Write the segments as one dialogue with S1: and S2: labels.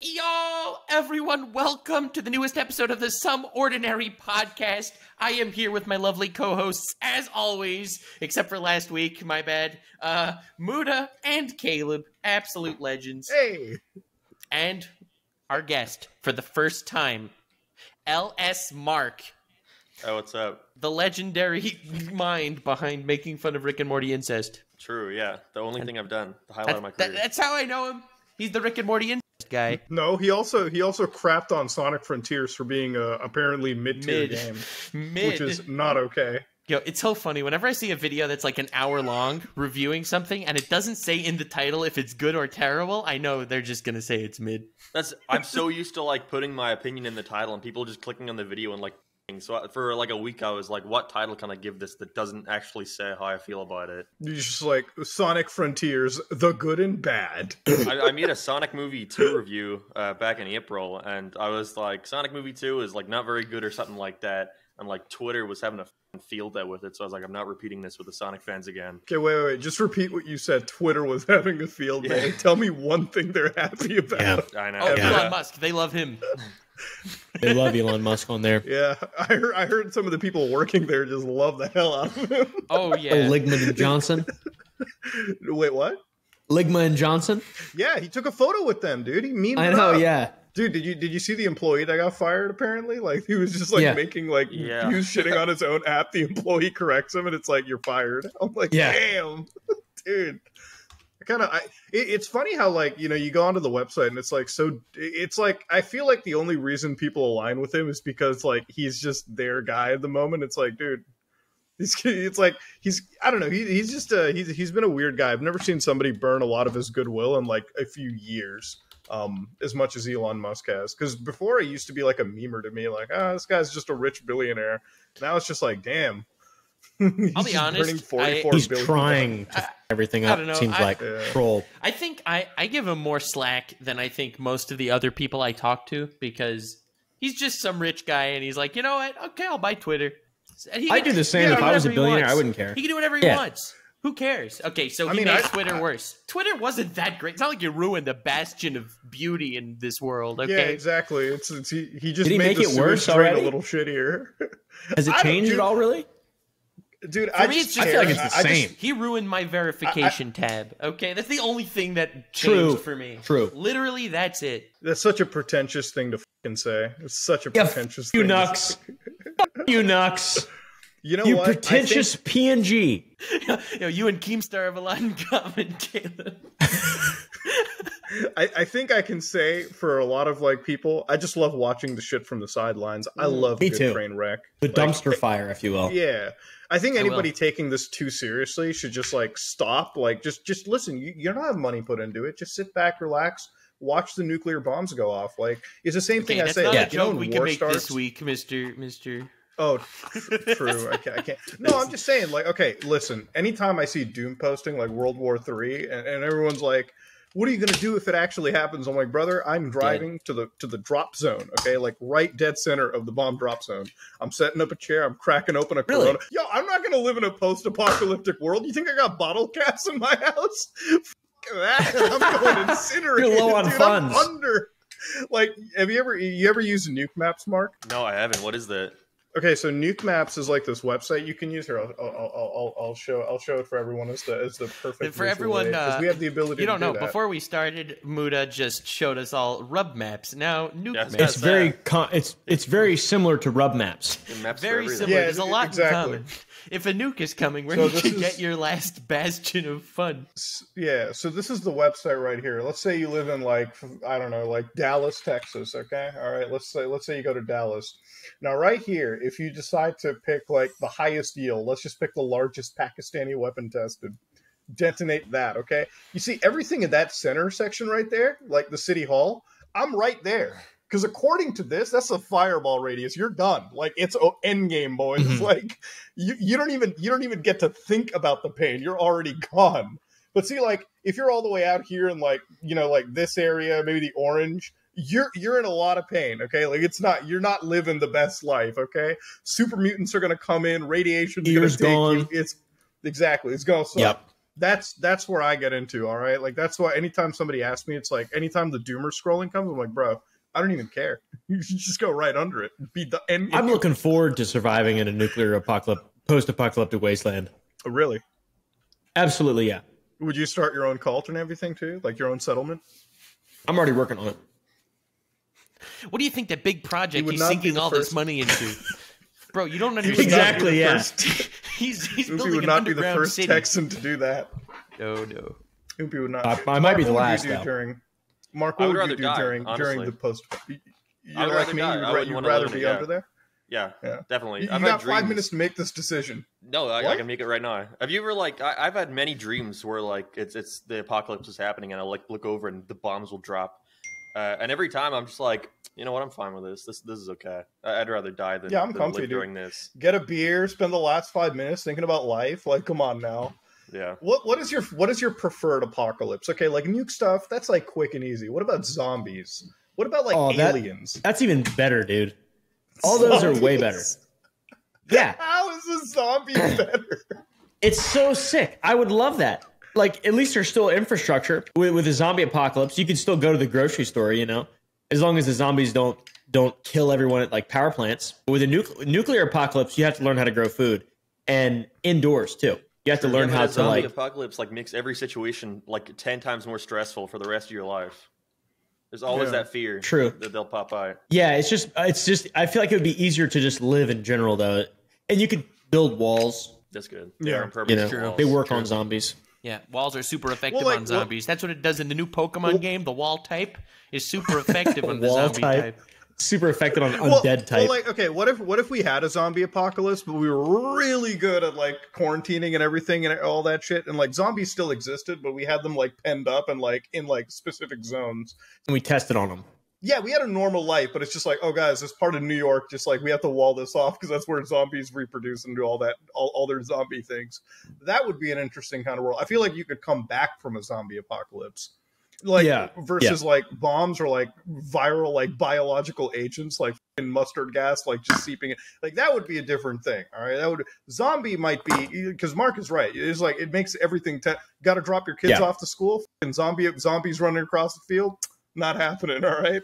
S1: Yo, everyone, welcome to the newest episode of the Some Ordinary podcast. I am here with my lovely co-hosts, as always, except for last week, my bad. Uh, Muda and Caleb, absolute legends.
S2: Hey,
S1: And our guest, for the first time, L.S. Mark,
S3: Oh, what's up?
S1: the legendary mind behind making fun of Rick and Morty incest.
S3: True, yeah. The only thing I've done, the highlight
S1: That-
S3: of my
S1: that-
S3: career.
S1: that's how I know him. He's the Rick and Morty incest guy.
S2: no, he also he also crapped on Sonic Frontiers for being a apparently mid tier
S1: Mid.
S2: game,
S1: Mid.
S2: which is not okay.
S1: Yo, it's so funny. Whenever I see a video that's like an hour long reviewing something and it doesn't say in the title if it's good or terrible, I know they're just gonna say it's mid.
S3: That's I'm so used to like putting my opinion in the title and people just clicking on the video and like. So for like a week, I was like, "What title can I give this that doesn't actually say how I feel about it?"
S2: You're just like Sonic Frontiers, the good and bad.
S3: I, I made a Sonic Movie Two review uh, back in April, and I was like, "Sonic Movie Two is like not very good" or something like that. And like Twitter was having a f***ing field day with it, so I was like, "I'm not repeating this with the Sonic fans again."
S2: Okay, wait, wait, wait. Just repeat what you said. Twitter was having a field day.
S3: Yeah.
S2: Tell me one thing they're happy about.
S4: Yeah.
S3: I know.
S1: Oh,
S4: Yeah.
S1: Elon Musk, they love him.
S4: They love Elon Musk on there.
S2: Yeah, I heard, I heard some of the people working there just love the hell out of him.
S1: Oh yeah.
S4: Ligma and Johnson.
S2: Wait, what?
S4: Ligma and Johnson.
S2: Yeah, he took a photo with them, dude. He memed
S4: I know.
S2: up.
S4: Yeah.
S2: Dude, did you did you see the employee that got fired? Apparently, like he was just like
S4: Yeah.
S2: making like
S3: Yeah.
S2: he was shitting on his own app. The employee corrects him, and it's like you're fired. I'm like,
S4: Yeah.
S2: damn, dude. Kind of, I. It, it's funny how like you know you go onto the website and it's like so. It's like I feel like the only reason people align with him is because like he's just their guy at the moment. It's like, dude. He's, it's like he's I don't know he, he's just a he's he's been a weird guy. I've never seen somebody burn a lot of his goodwill in like a few years um, as much as Elon Musk has. Because before it used to be like a memer to me, like, ah, this guy's just a rich billionaire. Now it's just like, damn. He's
S1: I'll be honest, I-
S4: He's trying to f- everything
S1: I
S4: up.
S1: don't know,
S4: Seems
S1: I-
S4: like
S2: Yeah.
S4: troll.
S1: I think I, I give him more slack than I think most of the other people I talk to because he's just some rich guy and he's like, you know what? Okay, I'll buy Twitter. And he
S4: I'd
S1: can-
S4: do the same if I was a billionaire. I wouldn't care.
S1: He can do whatever he
S4: Yeah.
S1: wants. Who cares? Okay, so
S2: I
S1: he
S2: mean,
S1: makes
S2: I-
S1: Twitter
S2: I-
S1: worse. Twitter wasn't that great. It's not like you ruined the bastion of beauty in this world. Okay,
S2: Yeah, exactly. It's, it's he, he just
S4: Did he
S2: made
S4: make
S2: the
S4: it worse already?
S2: a little shittier.
S4: Has it changed at all? Really?
S2: Dude,
S1: For
S2: I
S1: me,
S2: just
S1: it's just-
S4: I feel like it's the
S2: I just-
S4: same.
S1: He ruined my verification tab. Okay, that's the only thing that changed
S4: True.
S1: for me.
S4: True.
S1: Literally, that's it.
S2: that's such a pretentious thing to fucking say. It's such a
S4: Yeah,
S2: pretentious
S4: you
S2: thing. to Nux.
S4: You Nux.
S2: You know
S4: You
S2: what? I think-
S4: pretentious PNG.
S1: Yo, you and Keemstar have a lot in common, Caleb.
S2: I, I think I can say for a lot of like people, I just love watching the shit from the sidelines. I mm. love
S4: Me
S2: good
S4: too.
S2: train wreck.
S4: The dumpster fire, if you will.
S2: Yeah, I think
S1: I
S2: anybody taking this too seriously should just like stop. Like, just just listen. You, you don't have money put into it. Just sit back, relax, watch the nuclear bombs go off. Like, it's the same
S1: Okay,
S2: thing I say.
S1: not
S2: like, you know,
S1: we can make
S2: starts,
S1: this week, Mister Mister.
S2: Oh, true. I can't, I can't. No, I'm just saying. Like, okay, listen. Anytime I see Doom posting like World War Three, and, and everyone's like, "What are you going to do if it actually happens?" I'm like, brother, I'm driving to the to the drop zone. Okay, like right dead center of the bomb drop zone. I'm setting up a chair. I'm cracking open a
S4: Really?
S2: Corona. Yo, I'm not going to live in a post-apocalyptic world. You think I got bottle caps in my house? Fuck that. I'm going incinerate.
S4: You're low on
S2: Dude,
S4: funds.
S2: I'm under. Like, have you ever you ever used a Nuke Maps, Mark?
S3: No, I haven't. What is that?
S2: Okay, so Nuke Maps is like this website you can use here. I'll, I'll, I'll, I'll, I'll show I'll show it for everyone as the as the perfect
S1: For everyone,
S2: aid, 'cause
S1: uh,
S2: we have the ability.
S1: You don't
S2: do
S1: know.
S2: that.
S1: Before we started, Muda just showed us all rub maps. Now nuke
S3: Yes,
S1: maps.
S4: It's very
S3: that?
S4: con- it's it's very similar to rub maps.
S3: Maps
S1: very similar.
S2: Yeah,
S1: There's a lot
S2: exactly.
S1: in common. If a nuke is coming, where
S2: So
S1: you can
S2: is-
S1: get your last bastion of fun.
S2: Yeah, so this is the website right here. Let's say you live in like I don't know, like Dallas, Texas. Okay, all right. Let's say let's say you go to Dallas. Now, right here, if you decide to pick like the highest yield, let's just pick the largest Pakistani weapon tested. Detonate that. Okay. You see everything in that center section right there, like the city hall. I'm right there. Because according to this, that's a fireball radius. You're done. Like it's end game, boys. It's
S4: Mhm.
S2: like you, you don't even you don't even get to think about the pain. You're already gone. But see, like if you're all the way out here in like you know like this area, maybe the orange, you're you're in a lot of pain. Okay, like it's not you're not living the best life. Okay, super mutants are gonna come in, Radiation
S4: Ears
S2: take
S4: gone.
S2: you. It's exactly it's gonna suck.
S4: Yep.
S2: that's that's where I get into. All right, like that's why anytime somebody asks me, it's like anytime the doomer scrolling comes, I'm like, bro, I don't even care. You should just go right under it. Be the and
S4: I'm looking forward to surviving in a nuclear apocalypse, post-apocalyptic wasteland.
S2: Oh, really.
S4: Absolutely, yeah.
S2: Would you start your own cult and everything too, like your own settlement?
S4: I'm already working on it.
S1: What do you think that big project
S2: would
S1: he's sinking
S2: the
S1: all this money into? Bro, you don't understand.
S4: Exactly, yeah.
S2: first-
S1: he's he's
S2: Oopie
S1: building
S2: would
S1: an
S2: not be the
S1: underground
S2: first
S1: city.
S2: Texan to do that.
S1: No, no.
S2: Oopie would not.
S4: I- I might be the
S2: Mark, what would
S4: last,
S2: do
S4: though.
S2: during Mark.
S3: I
S2: What
S3: would
S2: would you do
S3: die,
S2: during during the post? You, you're like me.
S3: die.
S2: You'd, you'd rather be
S3: yeah.
S2: under there.
S3: Yeah,
S2: Yeah.
S3: definitely.
S2: You, you
S3: I've
S2: got five minutes to make this decision.
S3: No, I, I can make it right now. Have you ever like I, I've had many dreams where like it's it's the apocalypse is happening and I like look over and the bombs will drop, uh, and every time I'm just like, you know what, I'm fine with this. This this is okay. I- I'd rather die than,
S2: Yeah, I'm
S3: than
S2: comfy, dude.
S3: during this.
S2: Get a beer. Spend the last five minutes thinking about life. Like, come on now.
S3: Yeah,
S2: What what is your what is your preferred apocalypse? Okay, like nuke stuff. That's like quick and easy. What about zombies? What about like
S4: Oh, that-
S2: aliens?
S4: That's even better, dude. All those are way better. Yeah,
S2: How is a zombie better?
S4: it's so sick. I would love that. Like, at least there's still infrastructure with, with a zombie apocalypse. You can still go to the grocery store, you know, as long as the zombies don't don't kill everyone at like power plants. But with a nuc- nuclear apocalypse, you have to learn how to grow food and indoors too. You have to learn
S3: Yeah, but
S4: how
S3: a
S4: to
S3: zombie
S4: like.
S3: apocalypse like makes every situation like ten times more stressful for the rest of your life. There's always
S2: Yeah.
S3: that fear
S4: True.
S3: that they'll pop out.
S4: Yeah, it's just uh, it's just I feel like it would be easier to just live in general though, and you could build walls.
S3: That's good.
S2: Yeah.
S3: They're
S4: You know,
S3: walls.
S4: they work on zombies.
S1: Yeah, walls are super effective
S2: like,
S1: on
S2: what-
S1: zombies. That's what it does in the new Pokemon game. The wall type is super effective on the
S4: Wall
S1: zombie
S4: type.
S1: type.
S4: Super effective on
S2: well,
S4: undead type.
S2: Well, like, okay, what if what if we had a zombie apocalypse, but we were really good at like quarantining and everything and all that shit, and like zombies still existed, but we had them like penned up and like in like specific zones.
S4: and we tested on them.
S2: Yeah, we had a normal life, but it's just like, oh, guys, this part of New York, just like we have to wall this off because that's where zombies reproduce and do all that, all, all their zombie things. That would be an interesting kind of world. I feel like you could come back from a zombie apocalypse, like
S4: Yeah,
S2: versus like bombs or like viral, like biological agents, like in mustard gas, like just seeping it. Like that would be a different thing. All right, that would zombie might be because Mark is right. It's like it makes everything. Te- Got to drop your kids
S4: Yeah.
S2: off to school. And zombie zombies running across the field. Not happening, all right.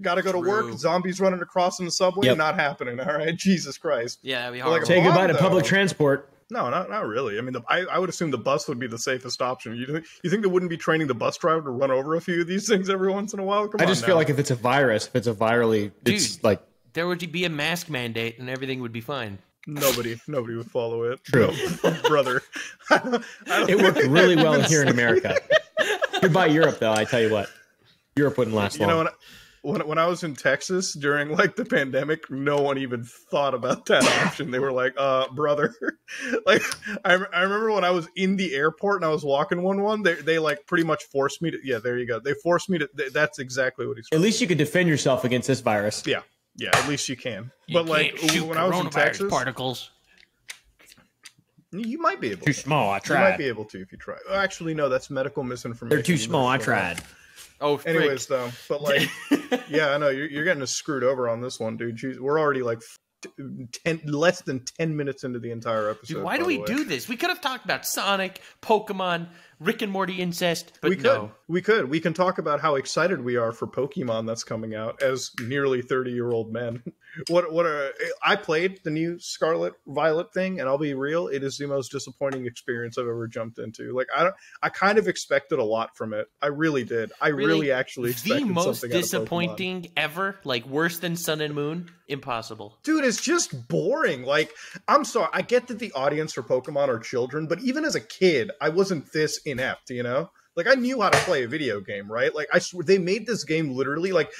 S2: Got to go to work. Zombies running across in the subway.
S4: Yep.
S2: Not happening, all right. Jesus Christ.
S1: Yeah, that'd be
S2: Like
S4: Say
S2: bomb,
S4: goodbye to public transport.
S2: No, not not really. I mean, the, I, I would assume the bus would be the safest option. You think you think they wouldn't be training the bus driver to run over a few of these things every once in a while? Come
S4: I
S2: on
S4: just feel
S2: now.
S4: like if it's a virus, if it's a virally, it's like
S1: there would be a mask mandate and everything would be fine.
S2: nobody nobody would follow it.
S4: True.
S2: brother. I don't- I don't-
S4: it worked really well here in America. Goodbye Europe, though. I tell you what, Europe wouldn't last
S2: You
S4: long.
S2: know when I, when when I was in Texas during like the pandemic, no one even thought about that option. They were like, "Uh, brother," like I, I remember when I was in the airport and I was walking one one. They they like pretty much forced me to. Yeah, there you go. They forced me to. th- that's exactly what he's.
S4: At least you could defend yourself against this virus.
S2: Yeah, yeah. At least you can.
S1: You
S2: but like
S1: shoot
S2: when I was in Texas,
S1: particles.
S2: you might be able.
S4: Too
S2: To.
S4: small. I tried.
S2: You might be able to if you try. Oh, Actually, no. That's medical misinformation.
S4: They're too small. I
S2: But-
S4: tried.
S1: Oh, frick.
S2: Anyways, though, but like, yeah, I know you're, you're getting us screwed over on this one, dude. Jeez, We're already like ten, less than ten minutes into the entire episode.
S1: Dude, why do we do this? We could have talked about Sonic, Pokemon, Rick and Morty incest, but
S2: we could,
S1: no.
S2: we could, we can talk about how excited we are for Pokemon that's coming out as nearly thirty year old men. what, what are I played the new Scarlet Violet thing, and I'll be real, it is the most disappointing experience I've ever jumped into. Like I don't, I kind of expected a lot from it. I really did. I really,
S1: Really?
S2: actually
S1: The most
S2: something out of
S1: disappointing ever, like worse than Sun and Moon, impossible.
S2: dude it's just boring like i'm sorry i get that the audience for pokemon are children but even as a kid i wasn't this inept you know? Like i knew how to play a video game right? Like i swear they made this game literally like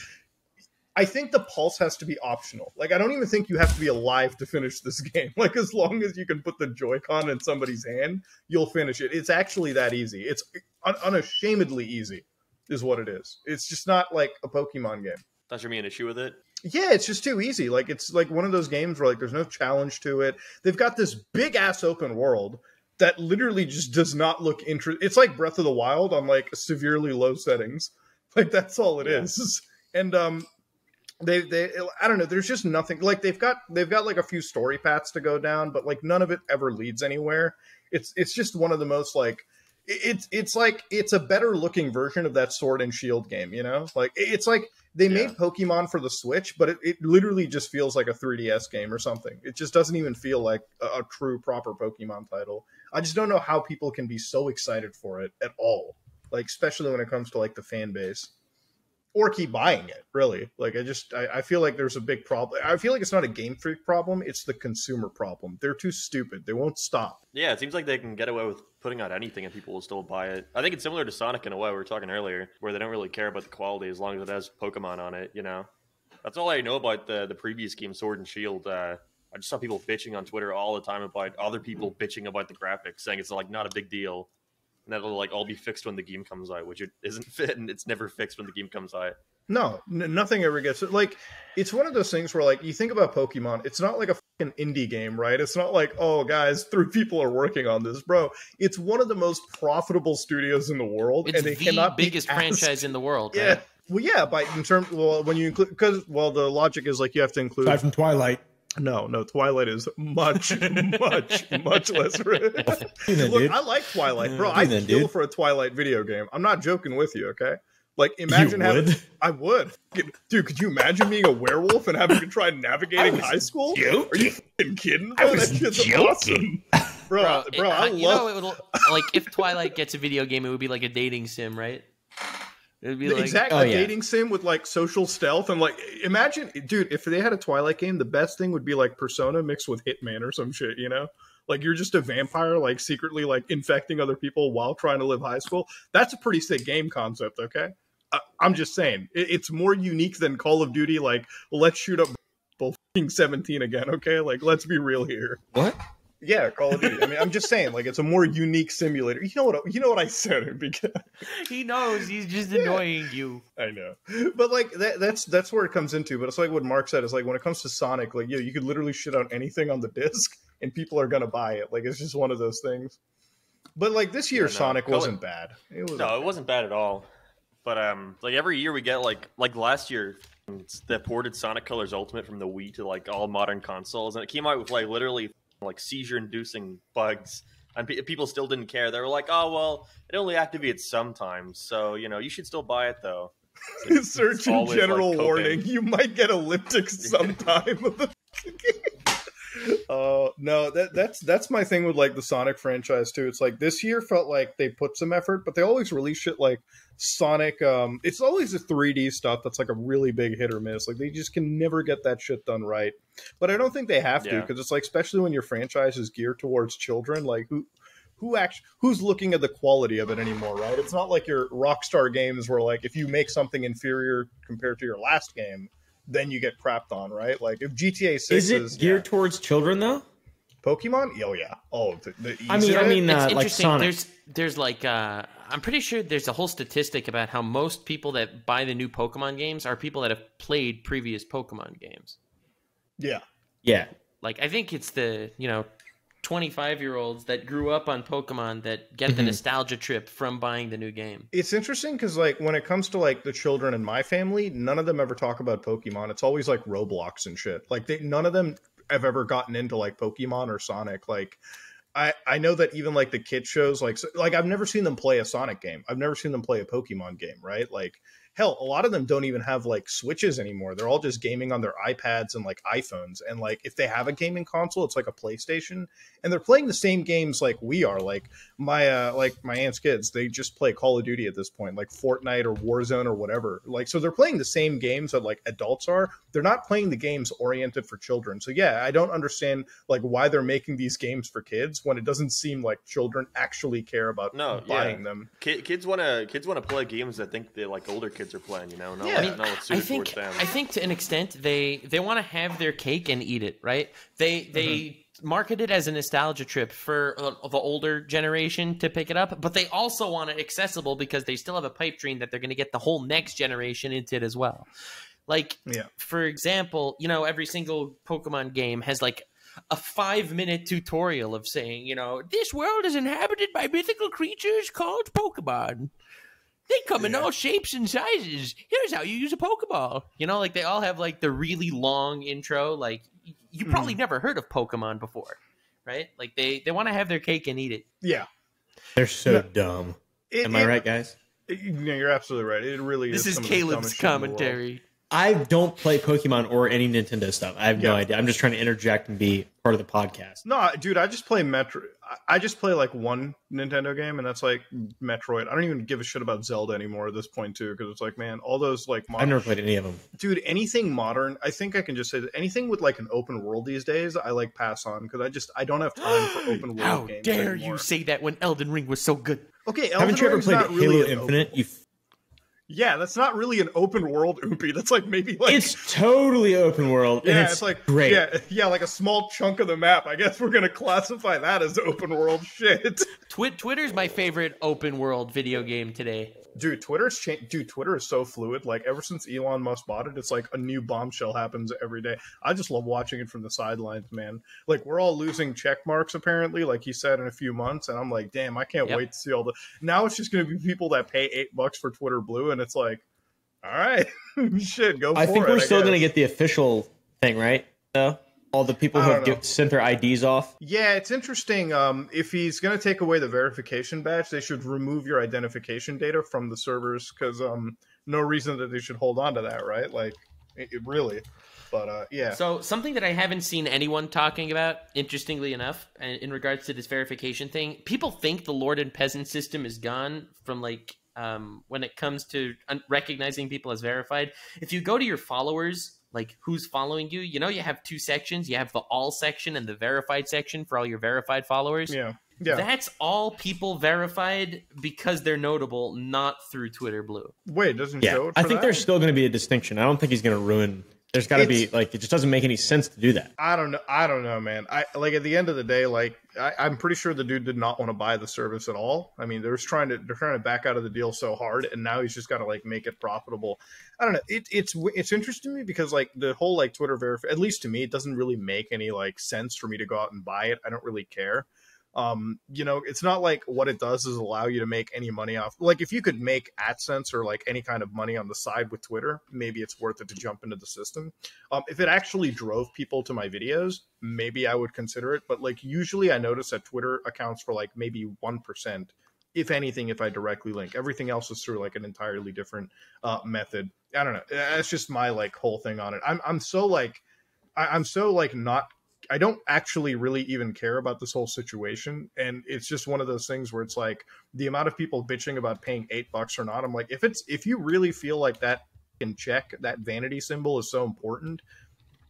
S2: i think the pulse has to be optional. Like i don't even think you have to be alive to finish this game. Like as long as you can put the joy-con in somebody's hand you'll finish it. It's actually that easy. It's un- unashamedly easy is what it is. It's just not like a pokemon game.
S3: That your an issue with it.
S2: yeah, it's just too easy. Like it's like one of those games where like there's no challenge to it. They've got this big ass open world that literally just does not look interesting. It's like Breath of the Wild on like severely low settings. Like that's all it
S3: Yeah.
S2: is. And um they they I don't know, there's just nothing like they've got they've got like a few story paths to go down, but like none of it ever leads anywhere. It's it's just one of the most like it's it's like it's a better looking version of that sword and shield game you know like it's like they
S3: Yeah.
S2: made pokemon for the switch but it, it literally just feels like a 3ds game or something it just doesn't even feel like a, a true proper pokemon title i just don't know how people can be so excited for it at all like especially when it comes to like the fan base or keep buying it really like i just I, I feel like there's a big problem i feel like it's not a game freak problem it's the consumer problem they're too stupid they won't stop
S3: Yeah, it seems like they can get away with putting out anything and people will still buy it. I think it's similar to Sonic in a way we were talking earlier, where they don't really care about the quality as long as it has Pokemon on it. You know, that's all I know about the the previous game, Sword and Shield. Uh, I just saw people bitching on Twitter all the time about other people mm. bitching about the graphics, saying it's like not a big deal, and that'll like all be fixed when the game comes out, which it isn't fit, and it's never fixed when the game comes out.
S2: No, n- nothing ever gets like. It's one of those things where, like, you think about Pokemon. It's not like a fucking indie game, right? It's not like, oh, guys, three people are working on this, bro. It's one of the most profitable studios in the world,
S1: It's
S2: and they
S1: the
S2: cannot
S1: biggest
S2: asked-
S1: franchise in the world.
S2: Yeah,
S1: right?
S2: well, yeah, but in terms, well, when you include, because well, the logic is like you have to include.
S4: Aside from Twilight.
S2: No, no, Twilight is much, much, much less rich. Look,
S4: dude.
S2: I like Twilight, bro. I'd
S4: then,
S2: kill
S4: dude.
S2: for a Twilight video game. I'm not joking with you, okay? Like, imagine
S4: You
S2: having.
S4: would?
S2: I would, dude. Could you imagine being a werewolf and having to try navigating high school?
S4: joking.
S2: Are you fucking kidding?
S4: I
S2: Bro,
S4: was
S2: that shit's
S4: joking.
S2: awesome, bro. Bro,
S1: it-
S2: I
S1: you know, it would, like if Twilight gets a video game, it would be like a dating sim, right? It would be like
S2: exactly
S4: Oh,
S2: a
S4: yeah.
S2: dating sim with like social stealth and like imagine, dude. If they had a Twilight game, the best thing would be like Persona mixed with Hitman or some shit. You know, like you're just a vampire, like secretly like infecting other people while trying to live high school. That's a pretty sick game concept. Okay, I- I'm just saying it- it's more unique than Call of Duty. Like, let's shoot up fucking 17 again. Okay, like let's be real here.
S4: What?
S2: Yeah, Call of Duty. I mean, I'm just saying, like, it's a more unique simulator. You know what? You know what I said? Because
S1: he knows he's just annoying you.
S2: I know, but like that, that's that's where it comes into. But it's like what Mark said. It's like when it comes to Sonic, like yo, you could literally shit out anything on the disc, and people are gonna buy it. Like it's just one of those things. But like this year,
S3: Yeah, no,
S2: Sonic
S3: Color-
S2: wasn't bad. It was
S3: No, it wasn't bad at all. But um, like every year we get like like last year, it's the ported Sonic Colors Ultimate from the Wii to like all modern consoles, and it came out with like literally like seizure-inducing bugs, and pe- people still didn't care. They were like, "Oh well, it only activates sometimes, so you know you should still buy it though."
S2: Search in general
S3: like,
S2: warning: you might get epileptic sometime. Oh no, that that's that's my thing with like the Sonic franchise too. It's like this year felt like they put some effort, but they always release shit like Sonic. Um, it's always the 3D stuff that's like a really big hit or miss. Like they just can never get that shit done right. But I don't think they have to because it's like especially when your franchise is geared towards children, like who who actually who's looking at the quality of it anymore, right? It's not like your Rockstar games where like if you make something inferior compared to your last game, then you get crapped on, right? Like if GTA Six
S4: Is
S2: is,
S4: it geared towards children though?
S2: Pokemon, oh yeah, oh the, the
S4: I mean, I mean, uh, like. Sonic.
S1: There's there's like uh, I'm pretty sure there's a whole statistic about how most people that buy the new Pokemon games are people that have played previous Pokemon games.
S2: yeah,
S4: Yeah,
S1: Like I think it's the you know 25 year olds that grew up on Pokemon that get the
S4: Mhm.
S1: nostalgia trip from buying the new game.
S2: it's interesting because like when it comes to like the children in my family, none of them ever talk about Pokemon. It's always like Roblox and shit. Like they, none of them have ever gotten into like Pokemon or Sonic. Like I I know that even like the kid shows, like so, like I've never seen them play a Sonic game. I've never seen them play a Pokemon game. Right? Like hell, a lot of them don't even have like Switches anymore. They're all just gaming on their iPads and like iPhones. And like if they have a gaming console, it's like a PlayStation, and they're playing the same games like we are. Like my uh like my aunt's kids they just play call of duty at this point like fortnite or warzone or whatever like so they're playing the same games that like adults are they're not playing the games oriented for children so yeah i don't understand like why they're making these games for kids when it doesn't seem like children actually care about
S3: No,
S2: buying
S3: yeah.
S2: them
S3: kids want to kids want to play games that think they like older kids are playing. You know, not,
S2: Yeah. I mean,
S3: not what's
S1: I think
S3: towards them.
S1: I think to an extent they they want to have their cake and eat it, right? They they
S2: Mm-hmm.
S1: market it as a nostalgia trip for uh, the older generation to pick it up, but they also want it accessible because they still have a pipe dream that they're going to get the whole next generation into it as well. Like
S2: yeah
S1: for example, you know, every single Pokemon game has like a five minute tutorial of saying, you know, this world is inhabited by mythical creatures called Pokemon. They come in all shapes and sizes. Here's how you use a Pokeball. You know, like they all have like the really long intro. Like you hmm. probably never heard of Pokemon before, right? Like they they want to have their cake and eat it.
S2: yeah
S4: They're so dumb.
S2: It-
S4: Am I
S2: it-
S4: right, guys?
S2: it- no, you're absolutely right. It really
S1: This
S2: is.
S1: is
S2: some
S1: Caleb's
S2: dumbest the
S1: commentary.
S4: I don't play Pokemon or any Nintendo stuff. I have no idea. I'm just trying to interject and be part of the podcast.
S2: No, dude, I just play Metro. I- just play like one Nintendo game, and that's like Metroid. I don't even give a shit about Zelda anymore at this point, too, because it's like, man, all those like,
S4: I've never played any of them.
S2: dude, anything modern. I think I can just say that anything with like an open world these days, I like pass on because I just I don't have time for open world
S1: How
S2: games.
S1: dare
S2: anymore.
S1: you say that when Elden Ring was so good?
S2: Okay, Elden
S4: Haven't you ever
S2: Ring's
S4: played
S2: not really
S4: Halo Infinite? You
S2: yeah, that's not really an open world oopie. That's like maybe like
S4: it's totally open world. and
S2: yeah,
S4: it's,
S2: it's, like
S4: great.
S2: Yeah, yeah, like a small chunk of the map. I guess we're gonna classify that as open world shit.
S1: Twi- Twitter's my favorite open world video game today.
S2: Dude, Twitter's changed. Dude, Twitter is so fluid. Like ever since Elon Musk bought it, it's like a new bombshell happens every day. I just love watching it from the sidelines, man. Like we're all losing check marks apparently, like he said in a few months, and I'm like, damn, I can't
S1: Yep.
S2: wait to see all the. Now it's just gonna be people that pay eight bucks for Twitter Blue, and it's like, all right, shit, go.
S4: I think
S2: it,
S4: we're still going to get the official thing, right? No? All the people who have get, sent their IDs off.
S2: Yeah, it's interesting. Um, if he's going to take away the verification badge, they should remove your identification data from the servers because um, no reason that they should hold on to that, right? Like, it, it really. But uh, yeah,
S1: So something that I haven't seen anyone talking about, interestingly enough, in in regards to this verification thing, people think the Lord and Peasant system is gone from like um, when it comes to un- recognizing people as verified. If you go to your followers, like who's following you, you know you have two sections. You have the all section and the verified section for all your verified followers.
S2: yeah, yeah.
S1: That's all people verified because they're notable, not through Twitter Blue.
S2: Wait, doesn't
S4: Yeah.
S2: show it.
S4: I think
S2: that?
S4: there's still going to be a distinction. I don't think he's going to ruin. There's got to be, like, it just doesn't make any sense to do that.
S2: I don't know. I don't know, man. I like at the end of the day, like I, I'm pretty sure the dude did not want to buy the service at all. I mean, they're trying to they're trying to back out of the deal so hard, and now he's just got to like make it profitable. I don't know. It, it's it's interesting to me because like the whole like Twitter verify, at least to me, it doesn't really make any like sense for me to go out and buy it. I don't really care. Um, you know, it's not like what it does is allow you to make any money off. Like if you could make AdSense or like any kind of money on the side with Twitter, maybe it's worth it to jump into the system. Um, if it actually drove people to my videos, maybe I would consider it. But like usually, I notice that Twitter accounts for like maybe one percent, if anything, if I directly link. Everything else is through like an entirely different uh, method. I don't know. That's just my like whole thing on it. I'm I'm so like I, I'm so like not. I don't actually really even care about this whole situation, and it's just one of those things where it's like the amount of people bitching about paying eight bucks or not. I'm like, if it's if you really feel like that check that vanity symbol is so important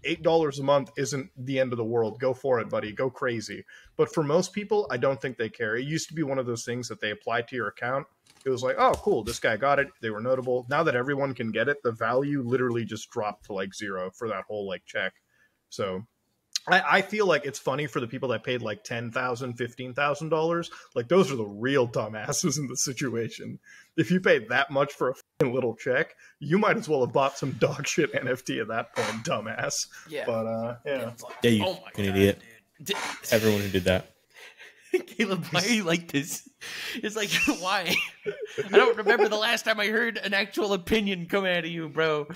S2: eight dollars a month isn't the end of the world. Go for it buddy. Go crazy. But for most people i don't think they care. It used to be one of those things that they applied to your account. It was like oh cool this guy got it. They were notable. Now that everyone can get it the value literally just dropped to like zero for that whole like check. So I, I feel like it's funny for the people that paid like ten thousand, fifteen thousand dollars. Like those are the real dumbasses in the situation. If you paid that much for a fucking little check, you might as well have bought some dog shit NFT at that point, dumbass.
S1: Yeah.
S2: But uh, yeah,
S4: Yeah, you
S1: Oh my
S4: fucking
S1: God,
S4: idiot.
S1: D-
S4: Everyone who did that.
S1: Caleb, why are you like this? It's like, why? I don't remember the last time I heard an actual opinion come out of you, bro.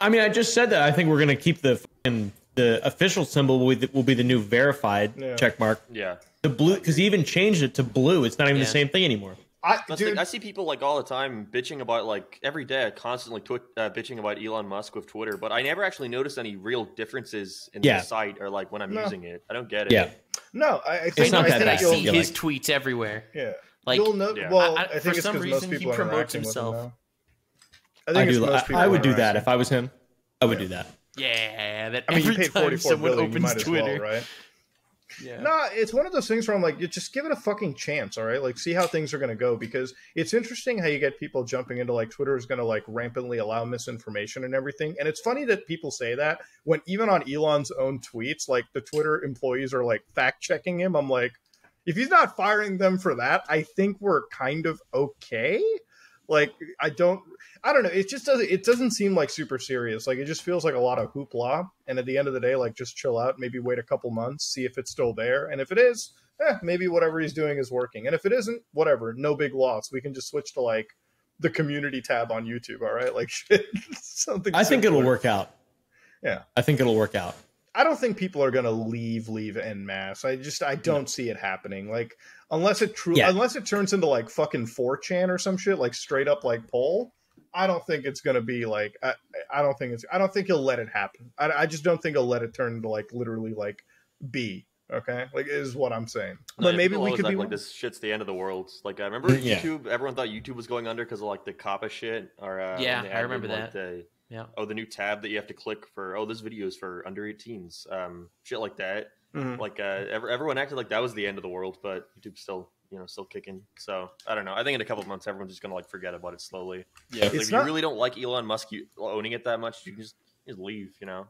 S4: I mean, I just said that. I think we're going to keep the fucking, the official symbol will be the, will be the new verified
S2: Yeah.
S4: check mark.
S3: Yeah.
S4: The blue, because he even changed it to blue. It's not even
S1: Yeah.
S4: the same thing anymore.
S2: I dude,
S3: thing. I see people like all the time bitching about like every day, I constantly twi- uh, bitching about Elon Musk with Twitter, but I never actually noticed any real differences in
S4: Yeah.
S3: the site or like when I'm
S2: No.
S3: using it. I don't get it.
S4: Yeah.
S2: no, I, I think,
S4: It's not
S2: I
S4: that
S2: think
S1: I
S4: bad.
S2: you'll-
S1: see
S4: feel
S1: his
S4: like-
S1: tweets everywhere.
S2: Yeah,
S1: Like,
S2: you'll know.
S3: Yeah.
S2: Well,
S1: I-
S2: I,
S1: I-
S2: think
S1: for
S2: it's
S1: some
S2: because most
S1: reason, he promotes
S2: interacting him
S1: himself.
S2: I think
S4: I do.
S2: most
S4: I,
S2: people
S4: I would do that if I was him. I would do that.
S1: Yeah, that
S2: I mean, you paid
S1: time someone
S2: billion. You
S1: opens Twitter,
S2: well, right?
S1: yeah.
S2: No, it's one of those things where I'm like, just give it a fucking chance, all right? Like, see how things are going to go because it's interesting how you get people jumping into like Twitter is going to like rampantly allow misinformation and everything. And it's funny that people say that when even on Elon's own tweets, like the Twitter employees are like fact checking him. I'm like, if he's not firing them for that, I think we're kind of okay. Like, I don't, I don't know. It just doesn't. It doesn't seem like super serious. Like, it just feels like a lot of hoopla. And at the end of the day, like, just chill out. Maybe wait a couple months, see if it's still there. And if it is, eh, maybe whatever he's doing is working. And if it isn't, whatever. No big loss. We can just switch to like the community tab on YouTube. All right, like shit. Something.
S4: I think it'll work out.
S2: Yeah.
S4: I think it'll work out.
S2: I don't think people are going to leave leave en masse. I just I don't see it happening. Like unless it truly
S4: Yeah.
S2: unless it turns into like fucking 4chan or some shit like straight up like poll i don't think it's gonna be like i, I don't think it's i don't think he'll let it happen I, I just don't think he'll let it turn into like literally like b okay like is what i'm saying
S3: No,
S2: but maybe we could be
S3: like this shit's the end of the world. Like I remember
S4: Yeah.
S3: YouTube. Everyone thought YouTube was going under because of like the COPPA shit. Or uh,
S1: Yeah, I remember
S3: in, like,
S1: that.
S3: The,
S1: Yeah.
S3: Oh, the new tab that you have to click for. Oh, this video is for under 18s. Um, shit like that.
S2: Mhm.
S3: Like uh, ev- everyone acted like that was the end of the world, but YouTube's still you know still kicking. So I don't know. I think in a couple of months, everyone's just gonna like forget about it slowly.
S4: Yeah.
S3: Like, if
S2: not-
S3: you really don't like Elon Musk you, owning it that much, you can just, just leave. You know,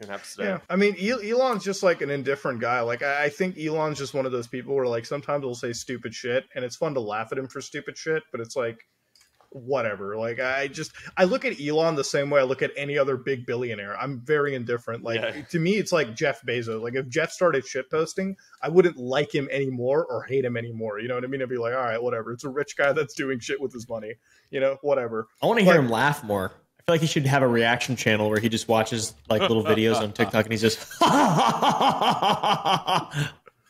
S3: you have to stay.
S2: Yeah, I mean, Elon's just like an indifferent guy. Like, I I think Elon's just one of those people where, like, sometimes he'll say stupid shit, and it's fun to laugh at him for stupid shit, but it's like, whatever. Like, I just, I look at Elon the same way I look at any other big billionaire. I'm very indifferent. Like,
S3: Yeah.
S2: to me, it's like Jeff Bezos. Like, if Jeff started shitposting, I wouldn't like him anymore or hate him anymore. You know what I mean? I'd be like, all right, whatever. It's a rich guy that's doing shit with his money. You know, whatever.
S4: I want to hear
S2: Like-
S4: him laugh more. I feel like he should have a reaction channel where he just watches like little videos on TikTok and he's just.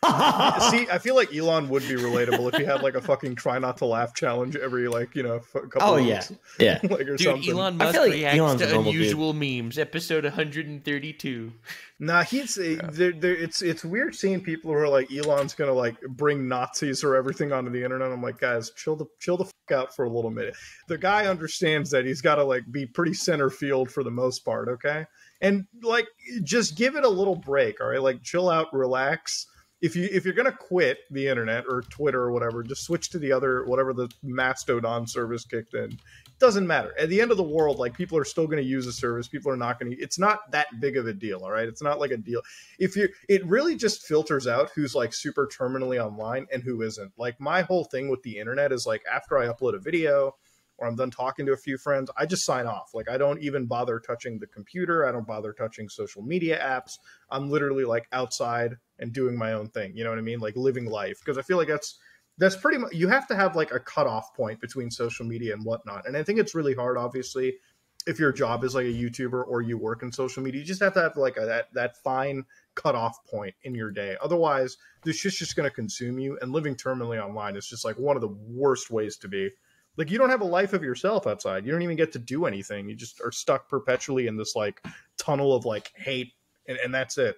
S2: See, I feel like Elon would be relatable if he had like a fucking try not to laugh challenge every like you know f- couple.
S4: oh
S2: of
S4: yeah,
S2: weeks.
S4: yeah.
S2: like or
S1: Dude,
S2: something.
S1: Elon
S4: I
S1: Musk
S4: feel like
S1: reacts
S4: Elon's
S1: to
S4: normal dude.
S1: unusual memes. Episode 132.
S2: Nah, he's eh, there, there. It's it's weird seeing people who are like Elon's gonna like bring Nazis or everything onto the internet. I'm like, guys, chill the chill the fuck out for a little minute. The guy understands that he's got to like be pretty center field for the most part, okay? And like, just give it a little break, all right? Like, chill out, relax. If you if you're gonna quit the internet or Twitter or whatever, just switch to the other whatever the Mastodon service kicked in. It Doesn't matter. At the end of the world, like people are still to use a service. People are not to. It's not that big of a deal, all right? It's not like a deal if you it really just filters out who's like super terminally online and who isn't like my whole thing with the internet is like after i upload a video or i'm done talking to a few friends i just sign off like i don't even bother touching the computer i don't bother touching social media apps i'm literally like outside and doing my own thing you know what i mean like living life because i feel like that's that's pretty much you have to have like a cutoff point between social media and whatnot and i think it's really hard obviously if your job is like a YouTuber or you work in social media, you just have to have like a, that that fine cutoff point in your day. Otherwise, this shit's just going to consume you. And living terminally online is just like one of the worst ways to be. Like you don't have a life of yourself outside. You don't even get to do anything. You just are stuck perpetually in this like tunnel of like hate, and, and that's it.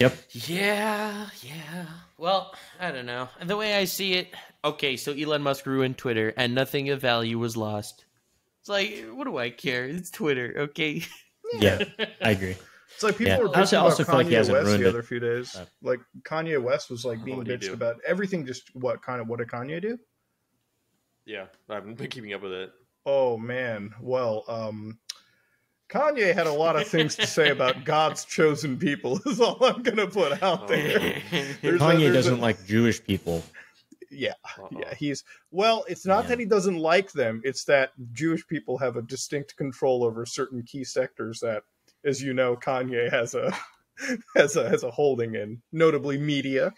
S4: Yep.
S1: Yeah, yeah. Well, I don't know. The way I see it, okay, so Elon Musk ruined Twitter and nothing of value was lost. It's like, what do I care? It's Twitter, okay?
S4: Yeah, I agree.
S2: It's like people
S4: Yeah.
S2: were
S4: I also-
S2: bitching
S4: I also
S2: about
S4: feel like
S2: Kanye
S4: hasn't
S2: West
S4: ruined
S2: the
S4: it.
S2: other few days.
S4: Uh,
S2: Like Kanye West was like being bitched about everything. Just what kind of what did Kanye do?
S3: Yeah, I haven't been keeping up with it.
S2: Oh man. Well, um Kanye had a lot of things to say about God's chosen people. Is all I'm gonna put out oh, there. There's
S4: Kanye
S2: a-
S4: doesn't like Jewish people.
S2: Yeah,
S3: Uh-oh.
S2: yeah. He's well. It's not
S4: Yeah.
S2: that he doesn't like them. It's that Jewish people have a distinct control over certain key sectors that, as you know, Kanye has a has a has a holding in, notably media,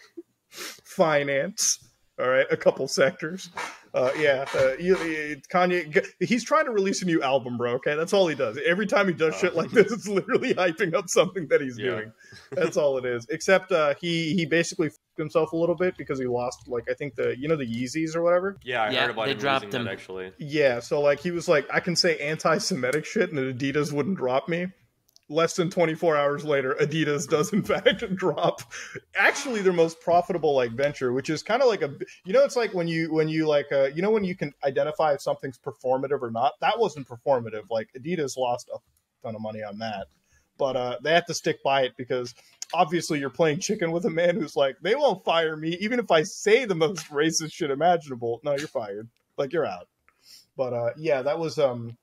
S2: finance. All right, a couple sectors. Uh, yeah, uh, you- you- Kanye. He's trying to release a new album, bro. Okay, that's all he does. Every time he does shit like this, it's literally hyping up something that he's
S3: Yeah.
S2: doing. That's all it is. Except uh, he he basically f***ed himself a little bit because he lost like I think the you know the Yeezys or whatever.
S3: Yeah, I
S1: Yeah,
S3: heard about
S1: they
S3: him
S1: dropped
S3: losing
S1: him.
S3: actually.
S2: Yeah, so like he was like I can say anti-Semitic shit and Adidas wouldn't drop me. Less than 24 hours later, Adidas does in fact drop actually their most profitable like venture, which is kind of like a you know it's like when you when you like uh you know when you can identify if something's performative or not. That wasn't performative. Like Adidas lost a ton of money on that. But uh they have to stick by it because obviously you're playing chicken with a man who's like they won't fire me even if I say the most racist shit imaginable. No, you're fired. Like you're out. But uh yeah, that was um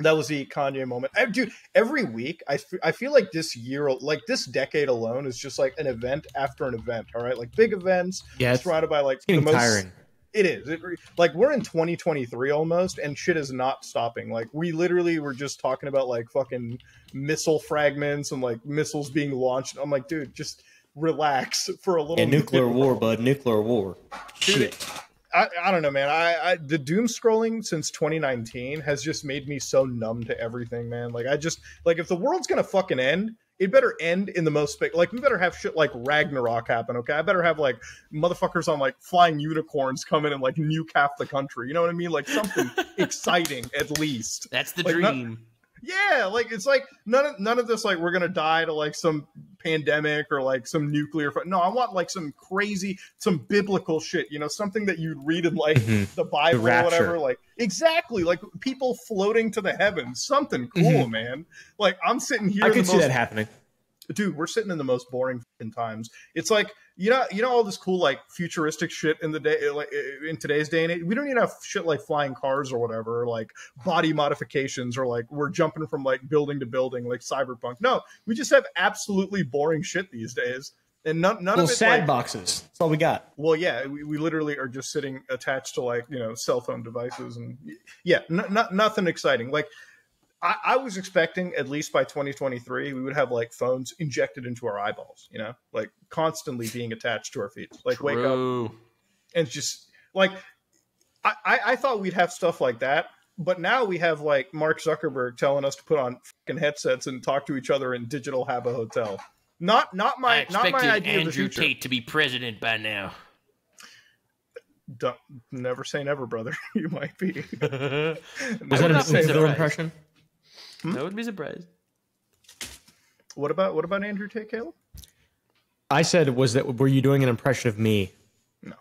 S2: that was the Kanye moment. I, dude, every week I, f- I feel like this year, like this decade alone, is just like an event after an event. All right, like big events
S4: Yeah, it's,
S2: surrounded by like the most.
S4: tiring.
S2: It is. It, like we're in 2023 almost, and shit is not stopping. Like we literally were just talking about like fucking missile fragments and like missiles being launched. I'm like, dude, just relax for a little.
S4: Yeah, nuclear war, bud. Nuclear war.
S2: Dude, I, I don't know, man. I, I the doom scrolling since 2019 has just made me so numb to everything, man. Like I just like if the world's gonna fucking end, it better end in the most spe- like we better have shit like Ragnarok happen. Okay, I better have like motherfuckers on like flying unicorns come in and like nuke half the country. You know what I mean? Like something exciting at least.
S1: That's the
S2: Like, not-
S1: dream.
S2: Yeah, like it's like none of none of this like we're gonna die to like some pandemic or like some nuclear. No, I want like some crazy, some biblical shit. You know, something that you'd read in like
S4: Mhm.
S2: the Bible or whatever. Like exactly, like people floating to the heavens. Something cool, man. Like I'm sitting here.
S4: I could see
S2: most
S4: that happening.
S2: dude we're sitting in the most boring times it's like you know you know all this cool like futuristic shit in the day eh, like eh, in today's day and age we don't even have shit like flying cars or whatever or like body modifications or like we're jumping from like building to building like cyberpunk no we just have absolutely boring shit these days and none, none
S4: Little
S2: of it
S4: sad
S2: like,
S4: boxes. That's all we got.
S2: well yeah we, we literally are just sitting attached to like you know cell phone devices and yeah n- n- nothing exciting like I, I was expecting at least by 2023 we would have like phones injected into our eyeballs you know? Like constantly being attached to our feet like wake up and just like I, I I thought we'd have stuff like that but now we have like mark zuckerberg telling us to put on fucking headsets and talk to each other in digital Habbo Hotel. Not not
S1: I
S2: my not
S1: expected
S2: my idea of the
S1: Andrew
S2: future.
S1: Tate to be president by now.
S2: Don't, never say never brother. You might be.
S4: Was that
S1: would
S4: an
S1: not be
S4: Hitler
S1: surprised. I would be surprised.
S2: What about what about Andrew Tate, Caleb?
S4: I said, was that were you doing an impression of me? No.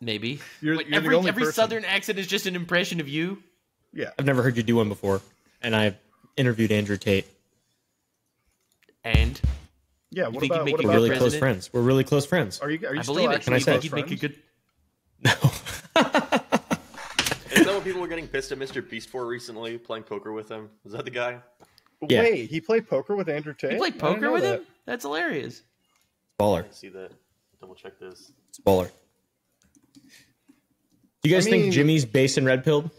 S1: Maybe.
S2: You're-
S1: Wait,
S2: you're the
S1: every
S2: only
S1: every
S2: person.
S1: southern accent is just an impression of you.
S2: Yeah,
S4: I've never heard you do one before, and I've interviewed Andrew Tate.
S1: And
S2: yeah. What
S1: you'd
S2: about
S1: make
S2: what
S1: a
S4: We're
S2: about?
S4: really
S1: president?
S4: close friends. We're really close friends.
S2: Are you are you
S1: I
S2: still
S1: believe it.
S2: actually
S1: I
S4: say
S1: think you'd make a good.
S3: Is that what people were getting pissed at Mr. Beast for recently? Playing poker with him? Was that the guy?
S4: Yeah.
S2: Wait, he played poker with Andrew Tate. He played
S1: poker with
S2: that.
S1: him? That's hilarious.
S4: Baller.
S3: I see that. Double check this.
S4: It's baller. Do you guys
S2: I mean-
S4: think Jimmy's based in red pilled?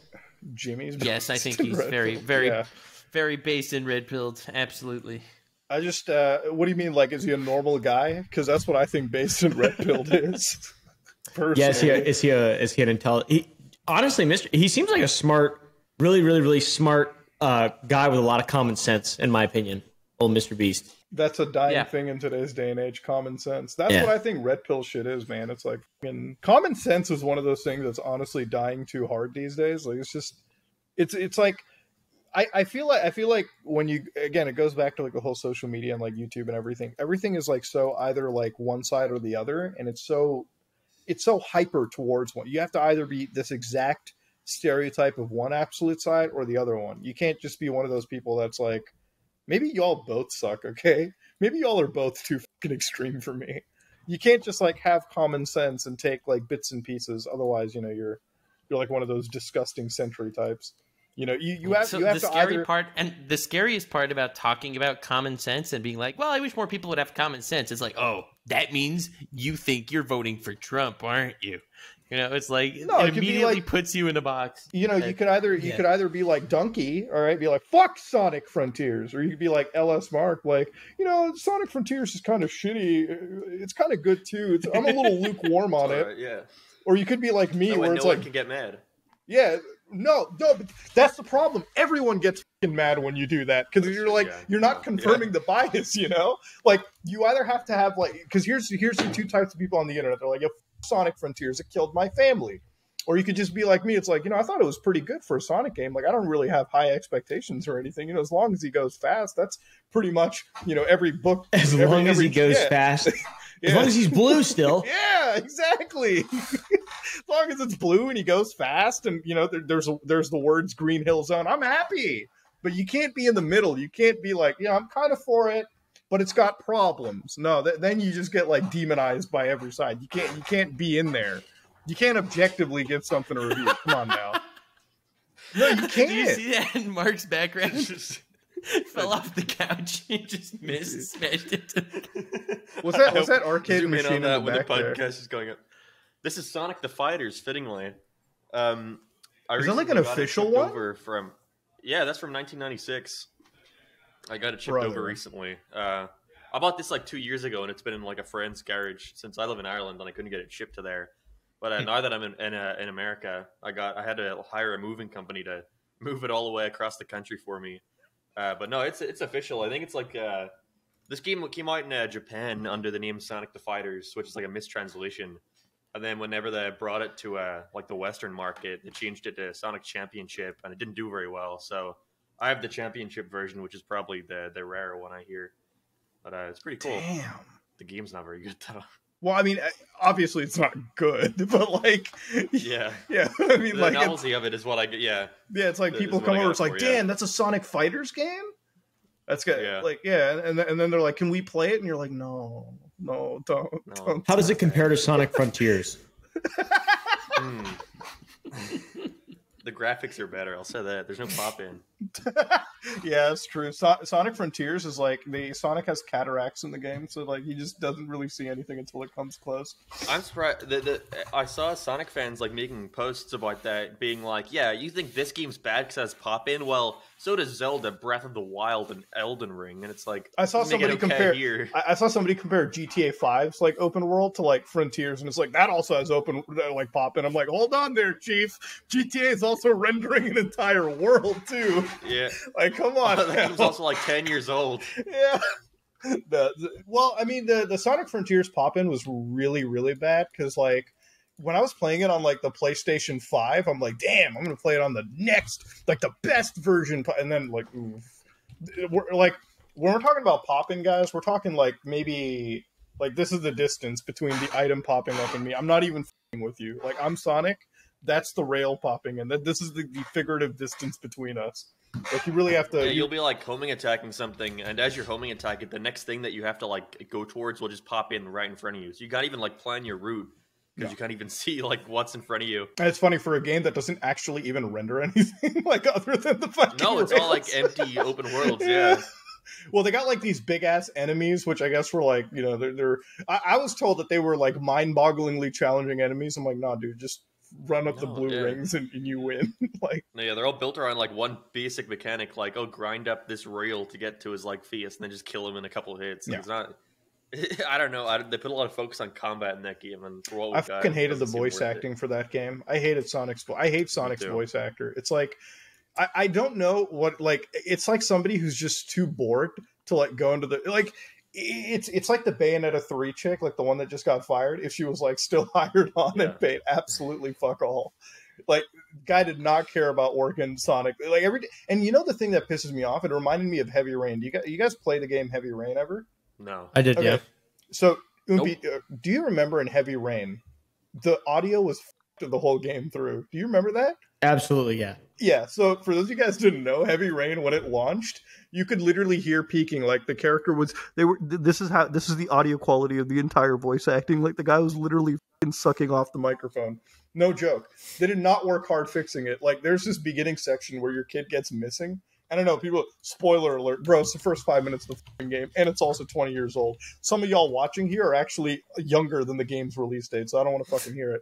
S2: Jimmy's.
S1: Yes, I think he's very, very,
S2: Yeah.
S1: very based in red pilled. Absolutely.
S2: I just. uh What do you mean? Like, is he a normal guy? Because that's what I think based in red pilled is. Personally.
S4: Yeah, is he a, is he a is he an intelligent? He, honestly, Mister, he seems like a smart, really, really, really smart uh, guy with a lot of common sense, in my opinion. Old Mister Beast.
S2: That's a dying
S1: Yeah.
S2: thing in today's day and age. Common sense. That's
S4: Yeah.
S2: what I think red pill shit is, man. It's like fucking common sense is one of those things that's honestly dying too hard these days. Like it's just, it's it's like, I I feel like I feel like when you again it goes back to like the whole social media and like YouTube and everything. Everything is like so either like one side or the other, and it's so it's so hyper towards one. You have to either be this exact stereotype of one absolute side or the other one. You can't just be one of those people that's like, maybe y'all both suck, okay? Maybe y'all are both too fucking extreme for me. You can't just like have common sense and take like bits and pieces. Otherwise, you know, you're you're like one of those disgusting century types. You know, you, you have
S1: so
S2: you have
S1: the
S2: to
S1: scary
S2: either
S1: part and the scariest part about talking about common sense and being like, well, I wish more people would have common sense. It's like, oh, that means you think you're voting for Trump, aren't you? You know, it's like
S2: No, it
S1: it immediately
S2: like-
S1: puts you in a box.
S2: you know, you could either you
S1: yeah.
S2: could either be like Donkey, all right, be like fuck Sonic Frontiers, or you could be like LS Mark, like you know, Sonic Frontiers is kind of shitty. Uh, it's kind of good too. It's, I'm a little lukewarm on it.
S3: Alright, yeah.
S2: Or you could be like me,
S3: That way
S2: where
S3: no
S2: it's
S3: one
S2: like
S3: can get mad.
S2: Yeah, no, no, but that's the problem. Everyone gets fucking mad when you do that because you're like
S3: Yeah,
S2: you're not
S3: yeah.
S2: confirming the bias. You know, like you either have to have like because here's here's the two types of people on the internet. They're like, "Yo, Sonic Frontiers, it killed my family," or you could just be like me. It's like you know, I thought it was pretty good for a Sonic game. Like I don't really have high expectations or anything. You know, as long as he goes fast, that's pretty much you know every book.
S4: As
S2: every-
S4: long as
S2: every-
S4: he goes
S2: yeah,
S4: fast,
S2: yeah.
S4: as long as he's blue still.
S2: Yeah, exactly. as long as it's blue and he goes fast, and you know there, there's a, there's the words Green Hill Zone. I'm happy, but you can't be in the middle. You can't be like, yeah, I'm kind of for it, but it's got problems. No, th- then you just get like demonized by every side. You can't you can't be in there. You can't objectively give something a review. Come on now. No, you
S1: Did you
S2: can't.
S1: see that in Mark's background? Fell off the couch. He just missed, smashed into the
S2: Was that was that arcade
S3: zoom in
S2: machine
S3: on
S2: in
S3: that
S2: the
S3: when the
S2: back there?
S3: podcast is going up. This is Sonic the Fighters, fittingly. Um, I
S2: Is that like an official one?
S3: Over from, yeah, that's from 1996. I got it shipped
S2: Brother.
S3: over recently. Uh, I bought this like two years ago, and it's been in like a friend's garage since I live in Ireland, and I couldn't get it shipped to there. But uh, now that I'm in in, uh, in America, I got I had to hire a moving company to move it all the way across the country for me. Uh, but no, it's it's official. I think it's like uh, This game came out in uh, Japan under the name Sonic the Fighters, which is like a mistranslation. And then whenever they brought it to uh, like the Western market, they changed it to Sonic Championship, and it didn't do very well. So I have the Championship version, which is probably the the rarer one I hear. But uh, it's pretty cool.
S2: Damn.
S3: The game's not very good though.
S2: Well, I mean, obviously it's not good, but like,
S3: yeah,
S2: yeah. I mean,
S3: the
S2: like, it's,
S3: novelty of it is what I get. Yeah,
S2: yeah, it's like
S3: is
S2: people come over.
S3: got
S2: It's like,
S3: for, yeah.
S2: Dan, that's a Sonic Fighters game. That's good.
S3: Yeah.
S2: Like, yeah, and and then they're like, can we play it? And you're like, no, no, don't,
S3: No.
S2: don't.
S4: How does it compare to Sonic Frontiers?
S3: Hmm. the graphics are better. I'll say that. There's no pop in.
S2: yeah, it's true. So- Sonic Frontiers is like the Sonic has cataracts in the game, so like he just doesn't really see anything until it comes close.
S3: I'm surprised. The, the, I saw Sonic fans like making posts about that, being like, "Yeah, you think this game's bad because it has pop in? Well, so does Zelda, Breath of the Wild, and Elden Ring." And it's like
S2: I saw somebody
S3: okay
S2: compare.
S3: here.
S2: I, I saw somebody compare GTA 5's like open world to like Frontiers, and it's like that also has open uh, like pop. And I'm like, hold on there, Chief. GTA is also rendering an entire world too.
S3: Yeah,
S2: Like, come oh, on.
S3: that game's also like ten years old.
S2: yeah. The, the- well, I mean, the the Sonic Frontiers pop in was really really bad because like when I was playing it on like the PlayStation Five, I'm like, damn, I'm gonna play it on the next like the best version, and then like, oof. we're like when we're talking about popping, guys, we're talking like maybe like this is the distance between the item popping up and me. I'm not even fing with you. Like I'm Sonic. That's the rail popping, and that this is the, the figurative distance between us. Like you really have to.
S3: Yeah,
S2: you-
S3: you'll be like homing attacking something, and as you're homing attack it, the next thing that you have to like go towards will just pop in right in front of you. So you can't even like plan your route because
S2: No.
S3: you can't even see like what's in front of you.
S2: And it's funny for a game that doesn't actually even render anything, like other than the fucking.
S3: No, it's all like empty open worlds. Yeah.
S2: Well, they got like these big ass enemies, which I guess were like, you know, they're. they're I, I was told that they were like mind bogglingly challenging enemies. I'm like, nah, dude, just run up the blue
S3: yeah.
S2: rings and, and you win. like,
S3: No, yeah, they're all built around like one basic mechanic, like oh, grind up this rail to get to his like Fias, and then just kill him in a couple hits. Like,
S2: Yeah.
S3: It's not. I don't know. I, they put a lot of focus on combat in that game, and for what
S2: I fucking
S3: it
S2: hated the voice
S3: worth it.
S2: acting for that game. I hated Sonic's. I hate Sonic's voice actor. It's like, I, I don't know what like. It's like somebody who's just too bored to like go into the like. It's it's like the Bayonetta three chick, like the one that just got fired. If she was like still hired on
S3: Yeah.
S2: and paid absolutely fuck all, like guy did not care about working Sonic. Like every and you know the thing that pisses me off. It reminded me of Heavy Rain. Do you guys you guys play the game Heavy Rain ever?
S3: No,
S4: I did,
S2: Okay.
S4: yeah.
S2: So, Oompi, uh, do you remember in Heavy Rain, the audio was the whole game through? Do you remember that?
S4: Absolutely, yeah.
S2: Yeah. So, for those of you guys who didn't know, Heavy Rain when it launched, you could literally hear peaking. Like the character was, they were. th- This is how. This is the audio quality of the entire voice acting. Like the guy was literally sucking off the microphone. No joke. They did not work hard fixing it. Like there's this beginning section where your kid gets missing. I don't know, people. Spoiler alert, bro! It's the first five minutes of the game, and it's also 20 years old. Some of y'all watching here are actually younger than the game's release date, so I don't want to fucking hear it.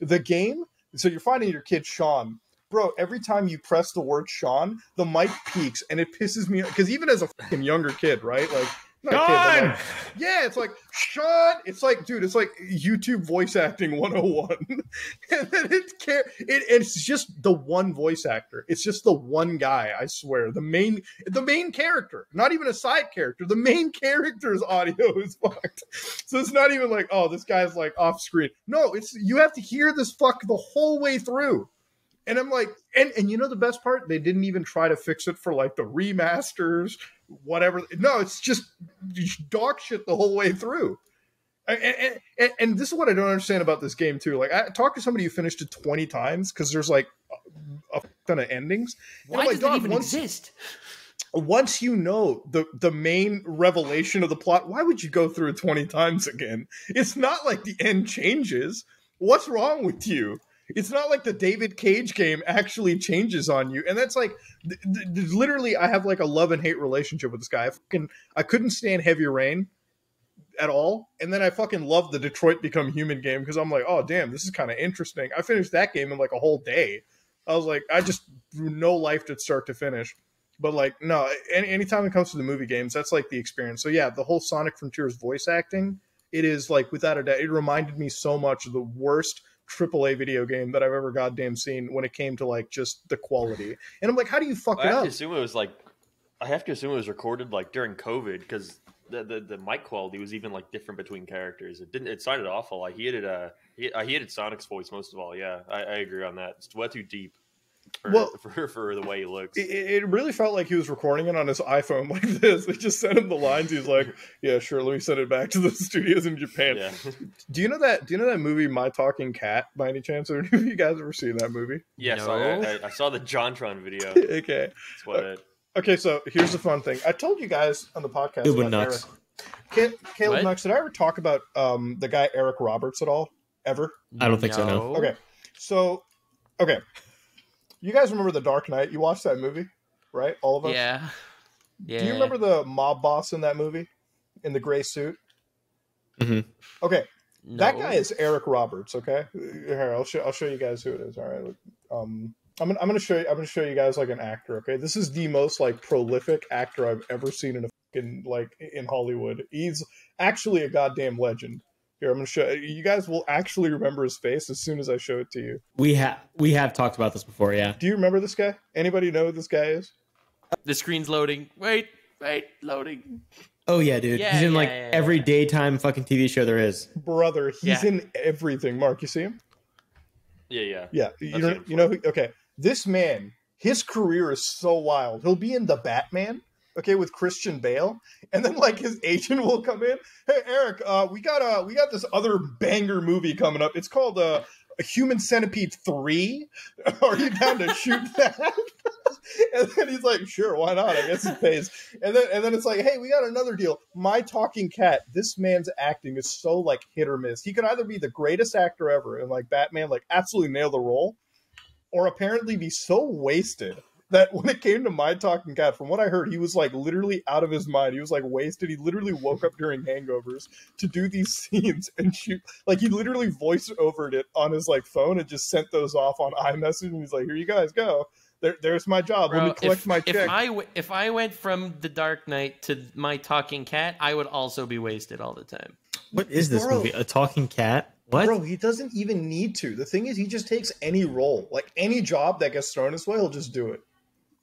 S2: The game. So you're finding your kid Sean, bro. Every time you press the word Sean, the mic peaks, and it pisses me because even as a fucking younger kid, right? Like, kid,
S4: Sean!
S2: like, yeah, it's like Sean. It's like, dude, it's like YouTube voice acting 101. and then it can it it's just the one voice actor. It's just the one guy, I swear. The main the main character, not even a side character. The main character's audio is fucked. So it's not even like, oh, this guy's like off screen. No, it's you have to hear this fuck the whole way through. And I'm like, and and you know the best part? They didn't even try to fix it for like the remasters, whatever. No, it's just dog shit the whole way through. And, and, and, this is what I don't understand about this game too. Like, I talked to somebody who finished it twenty times because there's like a, a ton of endings.
S1: Why
S2: like,
S1: does it even
S2: once,
S1: exist?
S2: once you know the the main revelation of the plot, why would you go through it twenty times again? It's not like the end changes. What's wrong with you? It's not like the David Cage game actually changes on you, and that's like th- th- literally. I have like a love and hate relationship with this guy. I fucking I couldn't stand Heavy Rain at all, and then I fucking loved the Detroit Become Human game because I'm like, oh damn, this is kind of interesting. I finished that game in like a whole day. I was like, I just no life to start to finish. But like, no, any, anytime it comes to the movie games, that's like the experience. So yeah, the whole Sonic Frontiers voice acting, it is like without a doubt, it reminded me so much of the worst AAA video game that I've ever goddamn seen when it came to like just the quality. And I'm like, how do you fuck
S3: I
S2: it
S3: have
S2: up?
S3: to assume it was like. I have to assume it was recorded like during COVID because the, the the mic quality was even like different between characters. It didn't. It sounded awful. I hated uh, he, I hated Sonic's voice most of all. Yeah, I, I agree on that. It's way too deep. For,
S2: Well-
S3: for, for the way he looks.
S2: It, it really felt like he was recording it on his iPhone like this. They just sent him the lines. He's like, "Yeah, sure. Let me send it back to the studios in Japan."
S3: yeah,
S2: Do you know that? Do you know that movie, My Talking Cat, by any chance? Or have you guys ever seen that movie?
S3: yes.
S1: No.
S3: I, I, I saw the JonTron video.
S2: okay.
S3: That's what it.
S2: Okay, so here's the fun thing. I told you guys on the podcast
S4: Uber
S2: about
S4: Nux.
S2: Eric. Caleb
S1: What?
S2: Nux, did I ever talk about um, the guy Eric Roberts at all? Ever?
S4: I don't think so, no.
S2: Okay. So, okay. You guys remember The Dark Knight? You watched that movie, right? All of us?
S1: Yeah. Yeah.
S2: Do you remember the mob boss in that movie? In the gray suit?
S4: Mhm.
S2: Okay. That guy is Eric Roberts. Okay, here I'll show I'll show you guys who it is. All right, um, I'm gonna, I'm gonna show you I'm gonna show you guys like an actor. Okay, this is the most like prolific actor I've ever seen in a fucking like in Hollywood. He's actually a goddamn legend. Here, I'm gonna show you guys will actually remember his face as soon as I show it to you.
S4: We have we have talked about this before. Yeah.
S2: Do you remember this guy? Anybody know who this guy is?
S1: The screen's loading. Wait, wait, loading.
S4: Oh yeah, dude.
S1: Yeah,
S4: He's in
S1: yeah,
S4: like
S1: yeah, yeah.
S4: every daytime fucking TV show there is.
S2: Brother, he's
S1: Yeah.
S2: in everything. Mark, you see him?
S3: Yeah, yeah.
S2: Yeah, you know, you know, who- okay. This man, his career is so wild. He'll be in the Batman, okay, with Christian Bale, and then like his agent will come in. Hey, Eric, uh, we got uh, we got this other banger movie coming up. It's called uh, Human Centipede Three. Are you down to shoot that? and then he's like, sure, why not? I guess it pays. And then and then it's like, hey, we got another deal. My Talking Cat. This man's acting is so like hit or miss. He could either be the greatest actor ever and like Batman, like absolutely nail the role, or apparently be so wasted that when it came to My Talking Cat, from what I heard, he was like literally out of his mind. He was like wasted. He literally woke up during hangovers to do these scenes and shoot. Like he literally voice overed it on his like phone and just sent those off on iMessage. And he's like, "Here you guys go. There, there's my job. Let me collect
S1: if,
S2: my
S1: if
S2: check."
S1: I w- if I went from the Dark Knight to my talking cat, I would also be wasted all the time.
S4: What is this
S2: Bro.
S4: movie? A talking cat? What?
S2: Bro, he doesn't even need to. The thing is, he just takes any role, like any job that gets thrown his way, he'll just do it.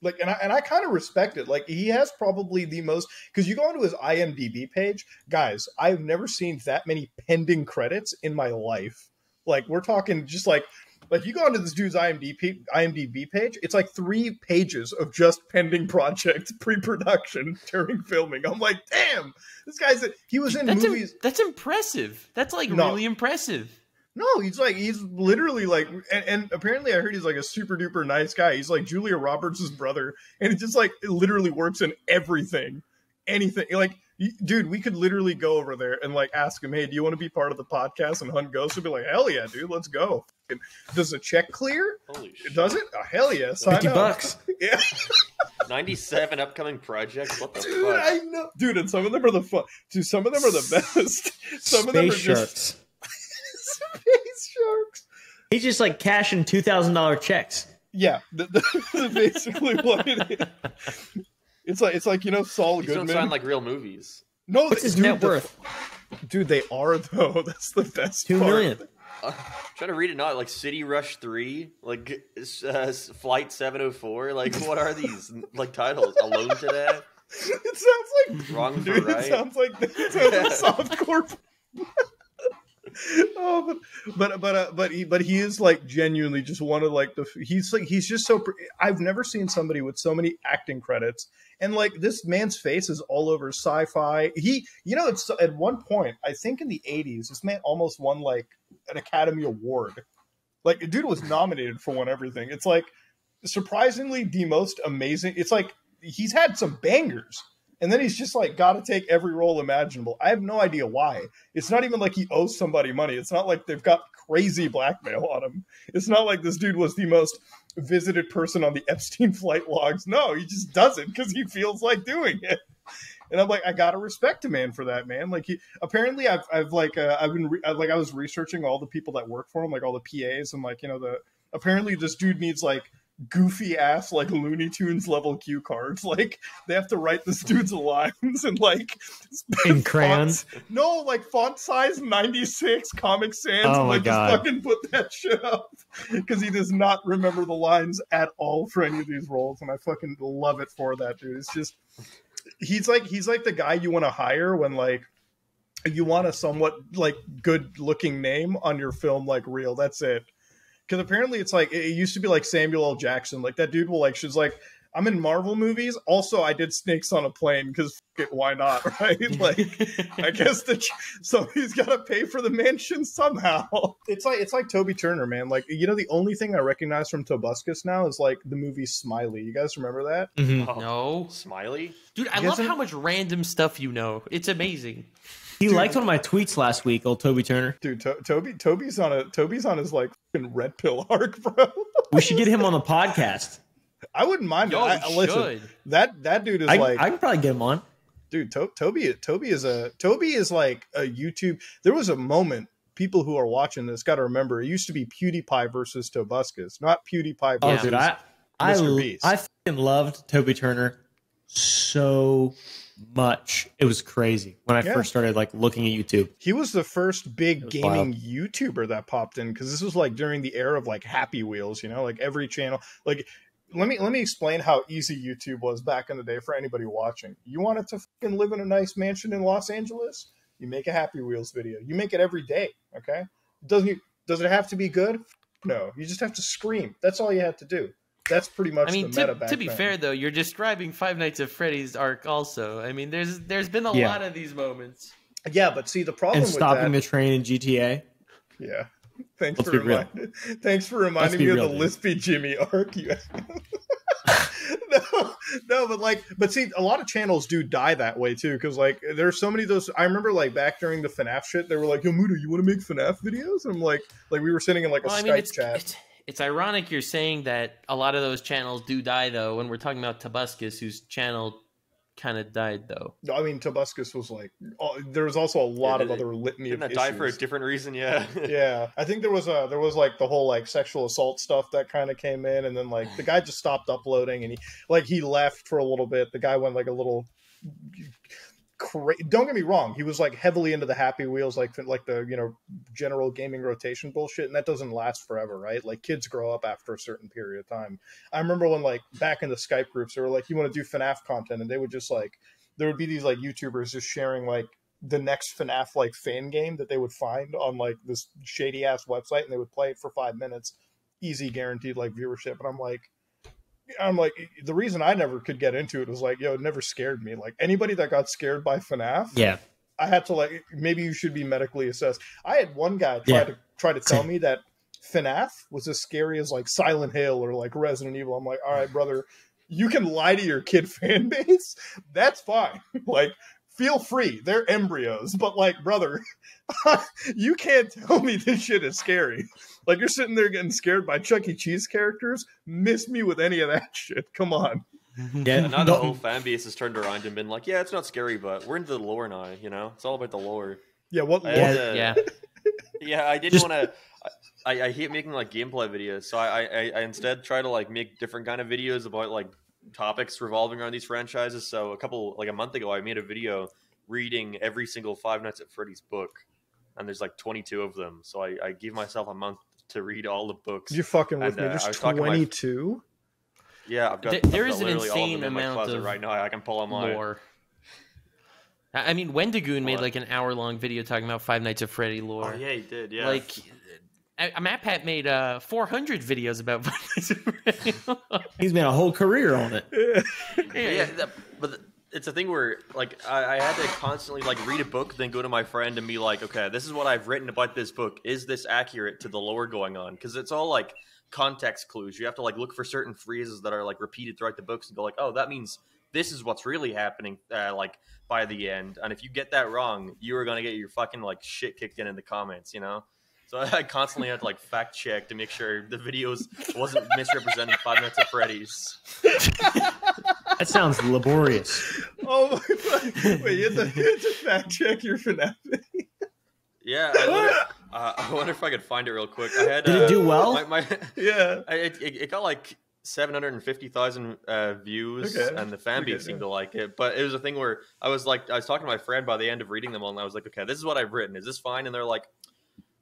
S2: Like, and I and I kind of respect it. Like, he has probably the most because you go onto his IMDb page, guys. I've never seen that many pending credits in my life. Like, we're talking just like. Like you go onto this dude's IMDb IMDb page, it's like three pages of just pending projects, pre-production during filming. I'm like, damn, this guy's a, he was in
S1: That's im-
S2: movies.
S1: that's impressive. That's like
S2: No.
S1: really impressive.
S2: No, he's like he's literally like, and, and apparently I heard he's like a super duper nice guy. He's like Julia Roberts' brother, and it just like it literally works in everything, anything. Like, dude, we could literally go over there and like ask him, hey, do you want to be part of the podcast and hunt ghosts? He'd be like, hell yeah, dude, let's go. And does the check clear?
S3: Holy shit.
S2: Does it? Oh, hell yeah, sign
S4: 50
S2: up.
S4: bucks.
S2: Yeah,
S3: 97 upcoming projects. What the
S2: dude,
S3: fuck?
S2: I know, dude, and some of them are the fun. Dude, some of them are the best. Some of them are
S4: Space
S2: just
S4: sharks.
S2: space sharks.
S4: He's just like cashing two thousand dollar checks.
S2: Yeah, the, the, basically what it is. It's like it's like you know Saul
S3: These don't
S2: Goodman.
S3: sound like real movies.
S2: no,
S4: What's his
S2: dude,
S4: net
S2: the-
S4: worth?
S2: dude, they are though. That's the best.
S4: Two
S2: part.
S4: million.
S3: Uh, trying to read it now, like City Rush 3, like uh, Flight 704. Like, what are these like titles? Alone Today?
S2: It sounds like
S3: Wrong for
S2: dude. It sounds like it sounds like softcore. Oh, but but but uh, but he but he is like genuinely just one of like the he's like he's just so I've never seen somebody with so many acting credits and like this man's face is all over sci-fi. He you know it's at one point I think in the 80s this man almost won like an Academy Award. Like dude was nominated for one everything. It's like surprisingly the most amazing. It's like he's had some bangers. And then he's just like got to take every role imaginable. I have no idea why. It's not even like he owes somebody money. It's not like they've got crazy blackmail on him. It's not like this dude was the most visited person on the Epstein flight logs. No, he just does it because he feels like doing it. And I'm like, I gotta respect a man for that, man. Like he apparently, I've, I've like, uh, I've been re- I- like, I was researching all the people that work for him, like all the PAs, and like, you know, the apparently this dude needs like goofy ass like Looney Tunes level cue cards. Like they have to write this dude's lines and like
S4: In crayons?
S2: fonts- No, like font size 96 Comic Sans.
S4: Oh
S2: and,
S4: my
S2: like
S4: God.
S2: just fucking put that shit up because he does not remember the lines at all for any of these roles, and I fucking love it for that dude. It's just he's like he's like the guy you want to hire when like you want a somewhat like good looking name on your film like reel. That's it. Because apparently it's like it used to be like Samuel L. Jackson. Like that dude will like she's like I'm in Marvel movies. Also, I did Snakes on a Plane because it, why not, right? Like, I guess the somebody's got to pay for the mansion somehow. It's like it's like Toby Turner, man. Like, you know, the only thing I recognize from Tobuscus now is like the movie Smiley. You guys remember that?
S4: Mhm.
S3: Oh,
S1: no,
S3: Smiley.
S1: dude, I
S2: You
S1: love
S2: guys
S1: how much random stuff you know. It's amazing.
S4: He liked one of my tweets last week, old Toby Turner.
S2: Dude, to- Toby, Toby's on a Toby's on his like fucking red pill arc, bro.
S4: We should get him on the podcast.
S2: I wouldn't mind.
S1: Yo,
S2: it. I, listen,
S1: should.
S2: that that dude is
S4: I,
S2: like
S4: I can probably get him on.
S2: dude to- toby toby is a toby is like a youtube there was a moment people who are watching this got to remember it used to be pewdiepie versus tobuscus not pewdiepie
S4: Oh,
S2: versus
S4: dude, I I,
S2: Mr.
S4: l-
S2: Beast.
S4: I fucking loved Toby Turner so much. It was crazy when I
S2: Yeah.
S4: first started like looking at YouTube.
S2: he was the first big gaming
S4: wild.
S2: youtuber that popped in because this was like during the era of like happy wheels you know like every channel. Like let me let me explain how easy youtube was back in the day for anybody watching. You wanted to fucking live in a nice mansion in los angeles? You make a happy wheels video. You make it every day okay? Doesn't you, does it have to be good? No. You just have to scream. That's all you have to do that's pretty much
S1: I mean,
S2: the meta
S1: to,
S2: back
S1: to be
S2: then.
S1: fair though, you're describing Five Nights at Freddy's arc also. I mean, there's there's been a
S4: Yeah.
S1: lot of these moments.
S2: yeah but see the problem
S4: And
S2: with
S4: stopping
S2: that
S4: the train in GTA.
S2: Yeah. Thanks
S4: Let's
S2: for
S4: be real.
S2: reminding. Thanks for reminding me
S4: real,
S2: of the
S4: dude.
S2: Lispy Jimmy arc. You... no, no, but like, but see, a lot of channels do die that way too, because like, there's so many of those. I remember like back during the FNAF shit, they were like, "Yo, Muda, you want to make FNAF videos?" And I'm like, like we were sitting in like a
S1: Well, I
S2: Skype
S1: mean, it's,
S2: chat.
S1: it's it's ironic you're saying that a lot of those channels do die though. When we're talking about Tobuscus, whose channel kind of died though.
S2: I mean, Tobuscus was like, oh, there was also a lot
S3: Yeah,
S2: of
S3: did-
S2: other litany
S3: Didn't
S2: of
S3: that die for a different reason? Yeah.
S2: yeah i think there was a there was like the whole like sexual assault stuff that kind of came in and then like the guy just stopped uploading and he like he left for a little bit the guy went like a little cra- don't get me wrong he was like heavily into the happy wheels like like the you know general gaming rotation bullshit and that doesn't last forever right? Like kids grow up after a certain period of time. I remember when like back in the skype groups they were like you want to do FNAF content? And they would just like there would be these like youtubers just sharing like the next FNAF like fan game that they would find on like this shady ass website and they would play it for five minutes, easy guaranteed like viewership. And I'm like, I'm like, the reason I never could get into it was like, yo, it never scared me. Like anybody that got scared by FNAF,
S4: Yeah.
S2: I had to like, maybe you should be medically assessed. I had one guy try
S4: Yeah.
S2: to try to tell me that FNAF was as scary as like Silent Hill or like Resident Evil. I'm like, all right, brother, you can lie to your kid fan base. That's fine. like, feel free. They're embryos. But like, brother, you can't tell me this shit is scary. Like you're sitting there getting scared by Chuck E. Cheese characters. Miss me with any of that shit. Come on.
S4: Yeah.
S3: now the whole fan base has turned around and been like, yeah, it's not scary, but we're into the lore now. You know, it's all about the lore.
S2: Yeah, what lore-
S3: had to-
S1: Yeah.
S3: yeah, I didn't want to. I, I hate making like gameplay videos, so I, I I instead try to like make different kind of videos about like topics revolving around these franchises. So a couple like a month ago, I made a video reading every single Five Nights at Freddy's book, and there's like 22 of them. So I, I gave myself a month to read all the books.
S2: You're fucking with
S3: And,
S2: me.
S3: uh,
S2: There's
S3: was talking to my-
S2: 22.
S3: yeah, I've got.
S1: There-
S3: I've got
S1: is an
S3: literally of
S1: insane
S3: in my
S1: amount
S3: closet
S1: of
S3: right now. I can pull them out.
S1: lore. I I mean, Wendigoon made like an hour long video talking about Five Nights at Freddy
S3: Oh
S1: lore.
S3: yeah, he did. Yeah,
S1: Like, I- Pat made uh 400 videos about Five Nights at Freddy.
S4: He's made a whole career on it.
S3: But yeah, that, but it's a thing where like I, I had to constantly like read a book, then go to my friend and be like, okay, this is what I've written about this book. Is this accurate to the lore going on? Because it's all like context clues. You have to like look for certain phrases that are like repeated throughout the books and go like, oh, that means this is what's really happening. Uh, like by the end, and if you get that wrong, you are gonna get your fucking like shit kicked in in the comments. You know. So I constantly had to like fact check to make sure the videos wasn't misrepresenting Five Nights at Freddy's.
S4: That sounds laborious.
S2: Oh my god. Wait, you have, to, you have to fact check your FNAF.
S3: Yeah, I wonder, uh, I wonder if I could find it real quick. I had.
S4: Did
S3: uh,
S4: it do well?
S3: My, my,
S2: yeah.
S3: I- it, it, it got like seven hundred and fifty thousand uh, views,
S2: Okay.
S3: and the fan
S2: Okay,
S3: base seemed
S2: yeah.
S3: to like it. But it was a thing where I was like, I was talking to my friend by the end of reading them all, and I was like, okay, this is what I've written. Is this fine? And they're like.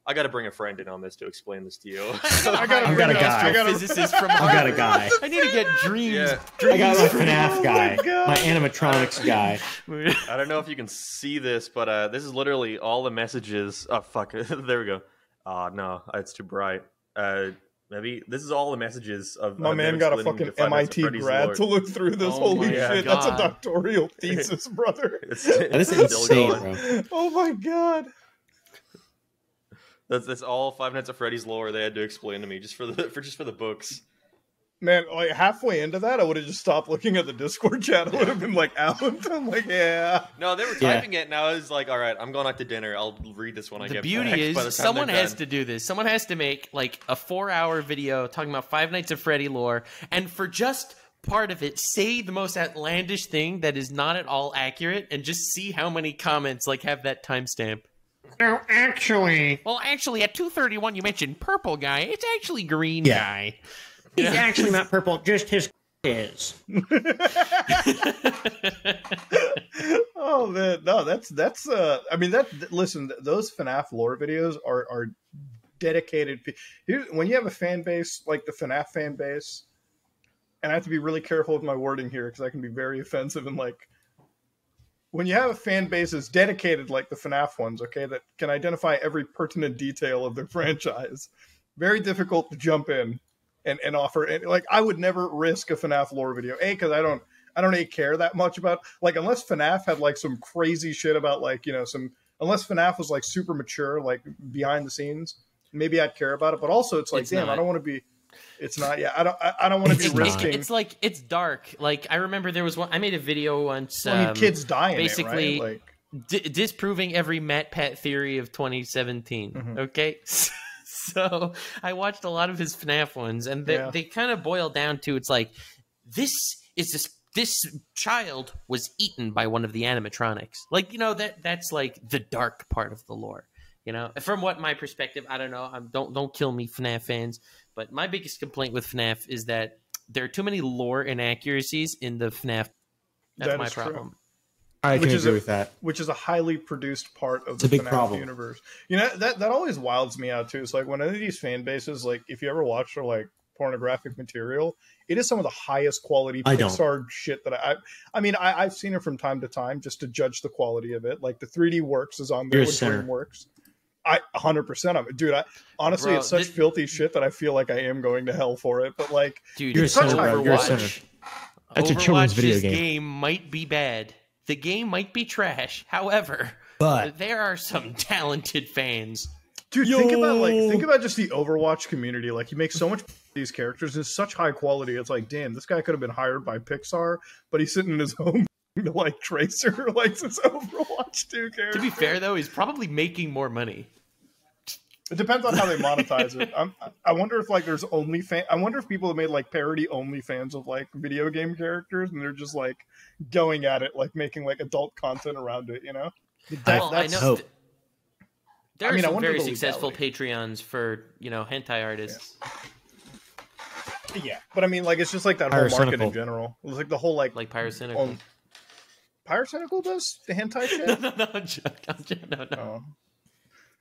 S3: I got to bring a friend in on this to explain this to you.
S2: I gotta bring
S4: a guy.
S2: I gotta-
S1: Astrophysicist from
S4: I've got a guy.
S1: I need to get dreams.
S3: Yeah.
S4: I got my
S1: dreams
S4: FNAF
S2: Oh
S4: guy,
S2: my
S4: my animatronics guy.
S3: I don't know if you can see this, but uh, this is literally all the messages. Oh fuck! there we go. Oh no, it's too bright. Uh, maybe this is all the messages of
S2: My
S3: of
S2: man got a fucking
S3: the Five Nights at
S2: MIT grad
S3: lore.
S2: to look through this.
S1: Oh
S2: Holy
S1: my
S2: shit, that's a doctoral thesis, brother.
S3: It's,
S4: That is
S3: it's
S4: insane, bro.
S2: Oh my god.
S3: That's that's all Five Nights at Freddy's lore they had to explain to me just for the for just for the books.
S2: Man, like halfway into that, I would have just stopped looking at the Discord chat. I would have been like out. I'm like, yeah.
S3: No, they were
S4: Yeah.
S3: typing it, and I was like, "All right, I'm going out to dinner. I'll read this when I
S1: the
S3: get
S1: beauty
S3: back." By the
S1: is
S3: time
S1: someone
S3: they're
S1: has
S3: done.
S1: to do this. Someone has to make like a four-hour video talking about Five Nights at Freddy lore, and for just part of it, say the most outlandish thing that is not at all accurate, and just see how many comments like have that timestamp.
S5: No, actually,
S1: Well, actually, at two thirty-one, you mentioned purple guy. It's actually green
S4: Yeah.
S1: guy.
S5: he's actually not purple, just his is.
S2: oh man, no, that's that's. uh I mean, that listen, those FNAF lore videos are are dedicated. Here, when you have a fan base like the FNAF fan base, and I have to be really careful with my wording here because I can be very offensive and like. When you have a fan base that's dedicated like the FNAF ones, okay, that can identify every pertinent detail of their franchise, very difficult to jump in and, and offer. And like, I would never risk a FNAF lore video, a because I don't I don't really care that much about like unless FNAF had like some crazy shit about like you know some unless FNAF was like super mature like behind the scenes maybe I'd care about it but also it's like
S1: It's
S2: damn
S1: not.
S2: I don't want to be it's not yeah I don't I, I don't want to be
S4: It's
S1: It-
S4: not.
S2: risking
S1: It's like it's dark. Like I remember there was one. I made a video once.
S2: I mean
S1: um,
S2: kids dying.
S1: basically-
S2: it, right? like
S1: di- disproving every Matt Pat theory of 2017.
S2: Mhm.
S1: Okay, so I watched a lot of his FNAF ones, and they,
S2: Yeah.
S1: they kind of boil down to it's like this is this this child was eaten by one of the animatronics. Like you know that that's like the dark part of the lore. You know, from what my perspective, I don't know. I'm, don't don't kill me, FNAF fans. But my biggest complaint with FNAF is that there are too many lore inaccuracies in the FNAF. That's
S2: That
S1: my
S2: is true.
S1: problem.
S4: I
S2: Which
S4: can
S2: is
S4: agree
S2: a-
S4: with that.
S2: which is a highly produced part of
S4: It's
S2: the
S4: a big
S2: FNAF
S4: problem.
S2: universe. You know that that always wilds me out too. It's like when any of these fan bases, like if you ever watch their like pornographic material, it is some of the highest quality
S4: I don't.
S2: Pixar shit that I. I, I mean, I, I've seen it from time to time just to judge the quality of it. Like the 3D Works is on there
S4: You're
S2: with. DreamWorks. I 100 percent of it, dude. I honestly,
S1: Bro,
S2: it's such
S1: thi-
S2: filthy shit that I feel like I am going to hell for it. But like,
S1: Dude,
S4: You're
S2: such
S4: sinner,
S2: a-
S4: bro. You're a
S1: Overwatch-
S4: sinner. That's a children's video
S1: Overwatch's
S4: game.
S1: might be bad. The game might be trash. However,
S4: But
S1: there are some talented fans.
S2: Dude, think about like think about just the Overwatch community. Like he makes so much these characters in such high quality. It's like, damn, this guy could have been hired by Pixar, but he's sitting in his home to like Tracer like this Overwatch 2 character.
S1: To be fair, though, he's probably making more money.
S2: It depends on how they monetize it. I'm, I wonder if like there's only fan. I wonder if people have made like parody only fans of like video game characters, and they're just like going at it, like making like adult content around it. You know? That-
S1: well, I
S2: that's-
S1: know
S4: hope.
S1: th- there
S2: I mean,
S1: are
S2: I
S1: some very successful. Patreons for you know hentai artists.
S2: Yeah, but I mean, like it's just like that whole market in general. It's like the whole like
S1: like Pyrocynical.
S2: on Pyrocynical does the hentai shit.
S1: no, no, no, I'm joking, I'm joking, no, no.
S2: Oh.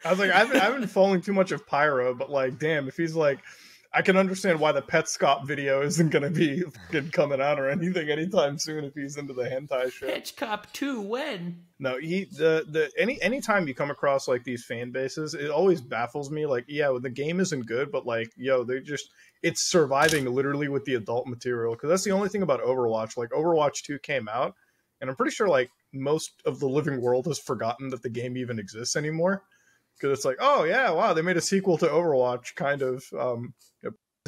S2: I was like, I haven't, I haven't been following too much of Pyro, but like, damn, if he's like, I can understand why the Petscop video isn't going to be fucking coming out or anything anytime soon if he's into the hentai shit.
S1: Petscop 2, when?
S2: No, he the the any anytime you come across like these fan bases, it always baffles me. Like, yeah, the game isn't good, but like, yo, they just it's surviving literally with the adult material because that's the only thing about Overwatch. Like, Overwatch Two came out, and I'm pretty sure like most of the living world has forgotten that the game even exists anymore. Because it's like, oh yeah, wow, they made a sequel to Overwatch, kind of. Um,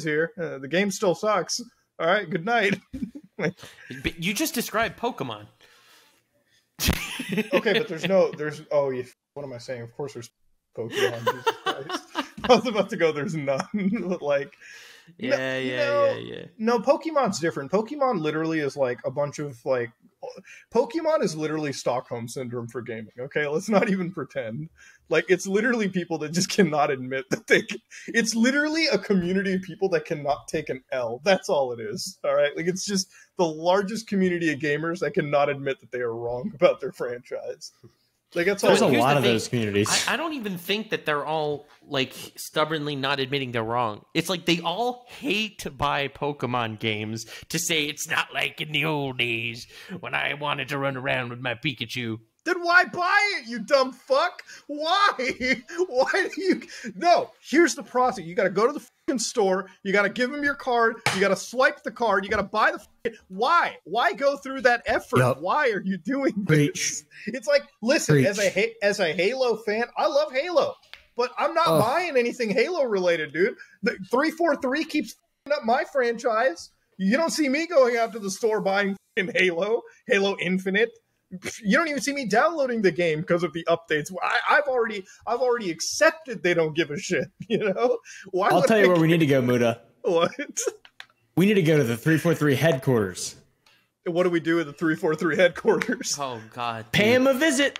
S2: here, uh, the game still sucks. All right, good night.
S1: You just described Pokemon.
S2: okay, but there's no, there's. Oh, yeah, what am I saying? Of course, there's Pokemon. Jesus I was about to go. There's none, but like,
S1: Yeah, yeah,
S2: no.
S1: yeah, yeah.
S2: no, Pokemon's different. Pokemon literally is like a bunch of like, Pokemon is literally Stockholm syndrome for gaming. Okay, let's not even pretend. Like, it's literally people that just cannot admit that they. Can, it's literally a community of people that cannot take an L. That's all it is. All right, like it's just the largest community of gamers that cannot admit that they are wrong about their franchise. Like that's all.
S4: There's a lot
S1: the
S4: of
S1: thing.
S4: those communities.
S1: I, I don't even think that they're all like stubbornly not admitting they're wrong. It's like they all hate to buy Pokemon games to say it's not like in the old days when I wanted to run around with my Pikachu.
S2: Then why buy it, you dumb fuck? Why? Why do you? No. Here's the process. You got to go to the fucking store. You got to give them your card. You got to swipe the card. You got to buy the. Why? Why go through that effort?
S4: Yup.
S2: Why are you doing
S4: Preach.
S2: this? It's like, listen,
S4: Preach.
S2: as a as a Halo fan, I love Halo, but I'm not buying anything Halo related, dude. The three four three keeps up my franchise. You don't see me going out to the store buying Halo, Halo Infinite you don't even see me downloading the game because of the updates. I, I've already, I've already accepted they don't give a shit. You know, why?
S4: I'll
S2: would
S4: tell
S2: I
S4: you where we need to go, Muda.
S2: What?
S4: We need to go to the 343 headquarters.
S2: What do we do at the three four three headquarters?
S1: Oh God!
S4: Pay him a visit.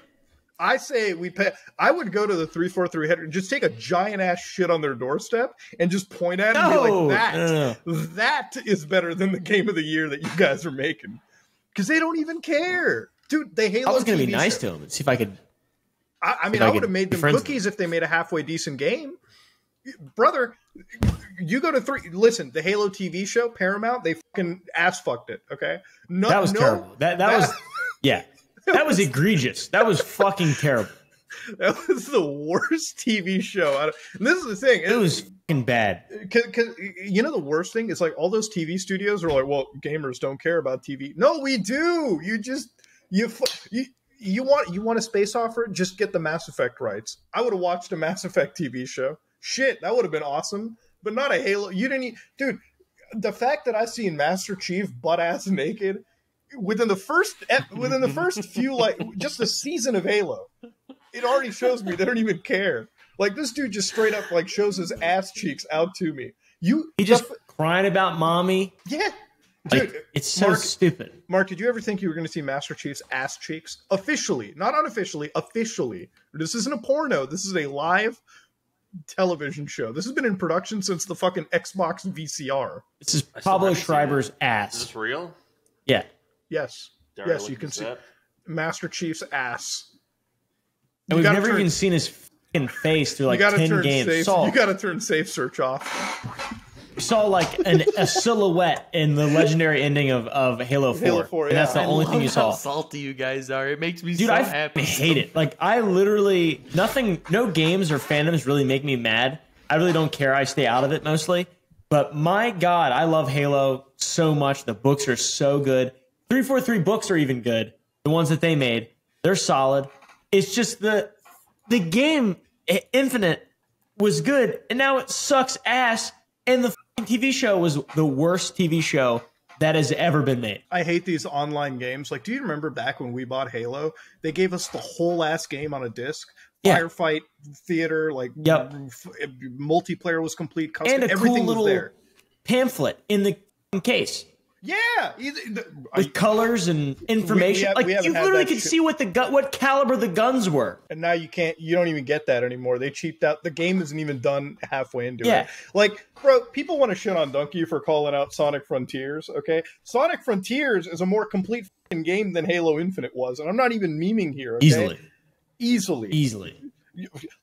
S2: I say we pay. I would go to the three four three head, and just take a giant ass shit on their doorstep and just point at it and be like, "That,
S4: no, no.
S2: that is better than the game of the year that you guys are making," because they don't even care, dude. They Halo.
S4: I was going to be nice
S2: show-
S4: to him and see if I could.
S2: I, I mean,
S4: I
S2: I, would have made them cookies if they made a halfway decent game. Brother, you go to three. Listen, the Halo TV show, Paramount, they fucking ass fucked it. Okay, no,
S4: That was
S2: no,
S4: terrible. That that was yeah. That was egregious. That was fucking terrible.
S2: that was the worst TV show. out of- And this is the thing.
S4: It was fucking bad.
S2: because you know the worst thing is like all those TV studios are like, well, gamers don't care about TV. No, we do. You just you you. You want you want a space offer? Just get the Mass Effect rights. I would have watched a Mass Effect TV show. Shit, that would have been awesome. But not a Halo. You didn't, dude. The fact that I seen Master Chief butt ass naked within the first within the first few like just a season of Halo, it already shows me they don't even care. Like this dude just straight up like shows his ass cheeks out to me. You
S4: He just
S2: f-
S4: crying about mommy.
S2: yeah. Dude,
S4: Like it's so
S2: Mark-
S4: stupid.
S2: Mark, did you ever think you were going to see Master Chief's ass cheeks officially, not unofficially, officially? This isn't a porno. This is a live television show. This has been in production since the fucking Xbox VCR.
S4: This is Pablo
S3: haven't seen
S4: Schreiber's
S3: Is
S4: ass.
S3: this real?
S4: Yeah.
S2: Yes,
S3: Dare I
S2: yes, you can see
S3: up?
S2: Master Chief's ass.
S4: And
S2: You
S4: we've never
S2: turn-
S4: even seen his fucking face through
S2: You
S4: like
S2: gotta
S4: ten
S2: turn
S4: games.
S2: safe. You gotta turn safe search off.
S4: Saw like an, a silhouette in the legendary ending of, of Halo 4.
S2: Halo 4,
S4: and that's the.
S1: I
S4: only thing you
S1: how
S4: saw.
S1: salty you guys are. It makes me
S4: Dude,
S1: so
S4: I
S1: happy.
S4: hate it. Like I literally nothing no games or fandoms really make me mad. I really don't care. I stay out of it mostly. But my god, I love Halo so much. The books are so good. 343 books are even good. The ones that they made, they're solid. It's just the the game Infinite was good and now it sucks ass and the TV show was the worst TV show that has ever been made.
S2: I hate these online games. Like, do you remember back when we bought Halo? They gave us the whole ass game on a disc.
S4: Yeah.
S2: Firefight theater, like
S4: Yep.
S2: multiplayer was complete, custom,
S4: And a cool
S2: everything
S4: little
S2: was there.
S4: pamphlet in the case.
S2: Yeah, either, the-
S4: with
S2: I-
S4: colors and information.
S2: have-
S4: like you literally could see what the what caliber the guns were.
S2: and now you can't. You don't even get that anymore. They cheaped out. The game isn't even done halfway into
S4: Yeah.
S2: it. Like, bro, people want to shit on Dunkey for calling out Sonic Frontiers. Okay, Sonic Frontiers is a more complete fing game than Halo Infinite was, and I'm not even memeing here. Okay?
S4: Easily,
S2: easily.
S4: easily.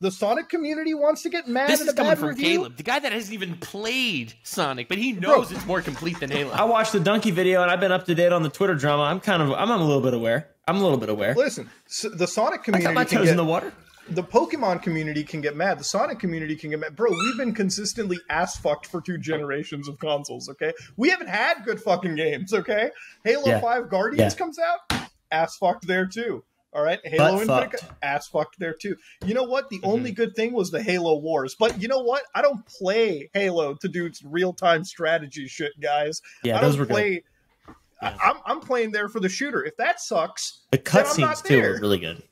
S2: The Sonic community wants to get mad
S1: This
S2: at
S1: is
S2: a
S1: coming
S2: bad
S1: from
S2: review.
S1: Caleb, the guy that hasn't even played Sonic, but he knows it's more complete than Halo.
S4: I watched the Dunkey video and I've been up to date on the Twitter drama. I'm kind of I'm a little bit aware. I'm a little bit aware.
S2: Listen, s the Sonic community.
S4: I
S2: community
S4: got my
S2: can
S4: toes
S2: get,
S4: in the water.
S2: the Pokemon community can get mad. The Sonic community can get mad. Bro, we've been consistently ass fucked for two generations of consoles, okay? We haven't had good fucking games, okay? Halo
S4: Yeah.
S2: 5 Guardians
S4: Yeah.
S2: comes out, ass fucked there too. All right, Halo
S4: Butt
S2: Infinite,
S4: fucked.
S2: ass fucked there too. You know what?
S4: Mm-hmm.
S2: The only good thing was the Halo Wars. But you know what? I don't play Halo to do real time strategy shit, guys.
S4: Yeah,
S2: I
S4: those
S2: don't
S4: were good.
S2: play. I, I'm, I'm playing there for the shooter. If that sucks,
S4: The
S2: then I'm not
S4: cutscenes too
S2: there.
S4: were really good.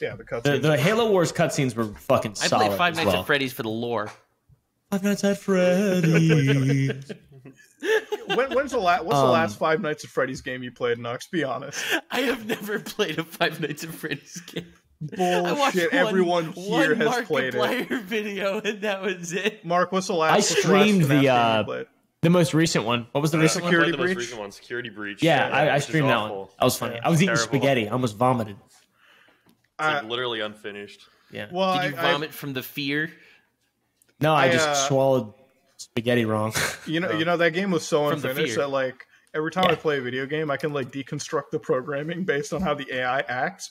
S2: yeah, the
S4: The,
S2: cutscenes.
S4: the Halo Wars cutscenes were fucking
S1: I
S4: solid.
S1: played Five Nights
S4: well.
S1: at Freddy's for the lore.
S4: Five Nights at Freddy's.
S2: when, when's the last? What's the
S4: Um,
S2: last Five Nights at Freddy's game you played, Nux? Be honest.
S1: I have never played a Five Nights at Freddy's game. I watched
S2: Bullshit.
S1: one,
S2: Everyone here
S1: one
S2: has played it.
S1: Video, and that was it.
S2: Mark, what's the last?
S4: I
S2: what's the last
S4: streamed the, uh, the most recent one. What was the recent one?
S2: Security
S3: Played the most recent one, Security Breach.
S4: Yeah, I, I streamed that one. That was funny.
S2: Yeah,
S4: I was eating
S3: terrible.
S4: spaghetti. I almost vomited.
S3: like
S2: I-
S3: literally unfinished.
S4: Yeah.
S2: well,
S1: Did you
S2: I- I-
S1: vomit from the fear?
S4: No, I,
S2: I,
S4: just
S2: uh,
S4: swallowed spaghetti wrong.
S2: You know, you know that game was so unfinished that like every time I play a video game, I can like deconstruct the programming based on how the AI acts.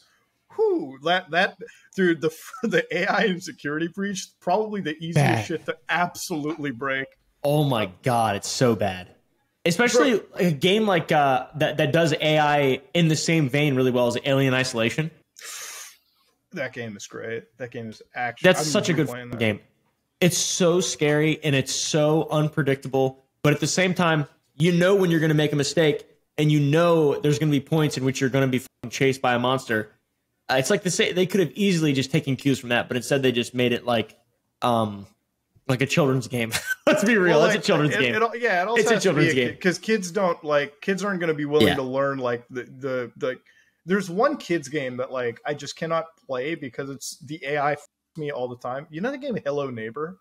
S2: Whew, that that dude, the the AI and security breach probably the easiest
S4: Bad.
S2: shit to absolutely break.
S4: oh my god, it's so bad. Especially a game like uh, that that does AI in the same vein really well as Alien Isolation.
S2: That game is great. That game is actually
S4: That's such a good
S2: playing that.
S4: It's so scary and it's so unpredictable, but at the same time, you know when you're going to make a mistake, and you know there's going to be points in which you're going to be chased by a monster. Uh, it's like the say they could have easily just taken cues from that, but instead they just made it like, um, like a children's game. Let's be real,
S2: Well,
S4: it's a children's
S2: it-
S4: game.
S2: it all- yeah, it
S4: It's a
S2: to be
S4: children's game.
S2: because kids don't like kids aren't going to be willing
S4: Yeah.
S2: to learn like the the the. There's one kids game that like I just cannot play because it's the AI me all the time. You know the game Hello Neighbor.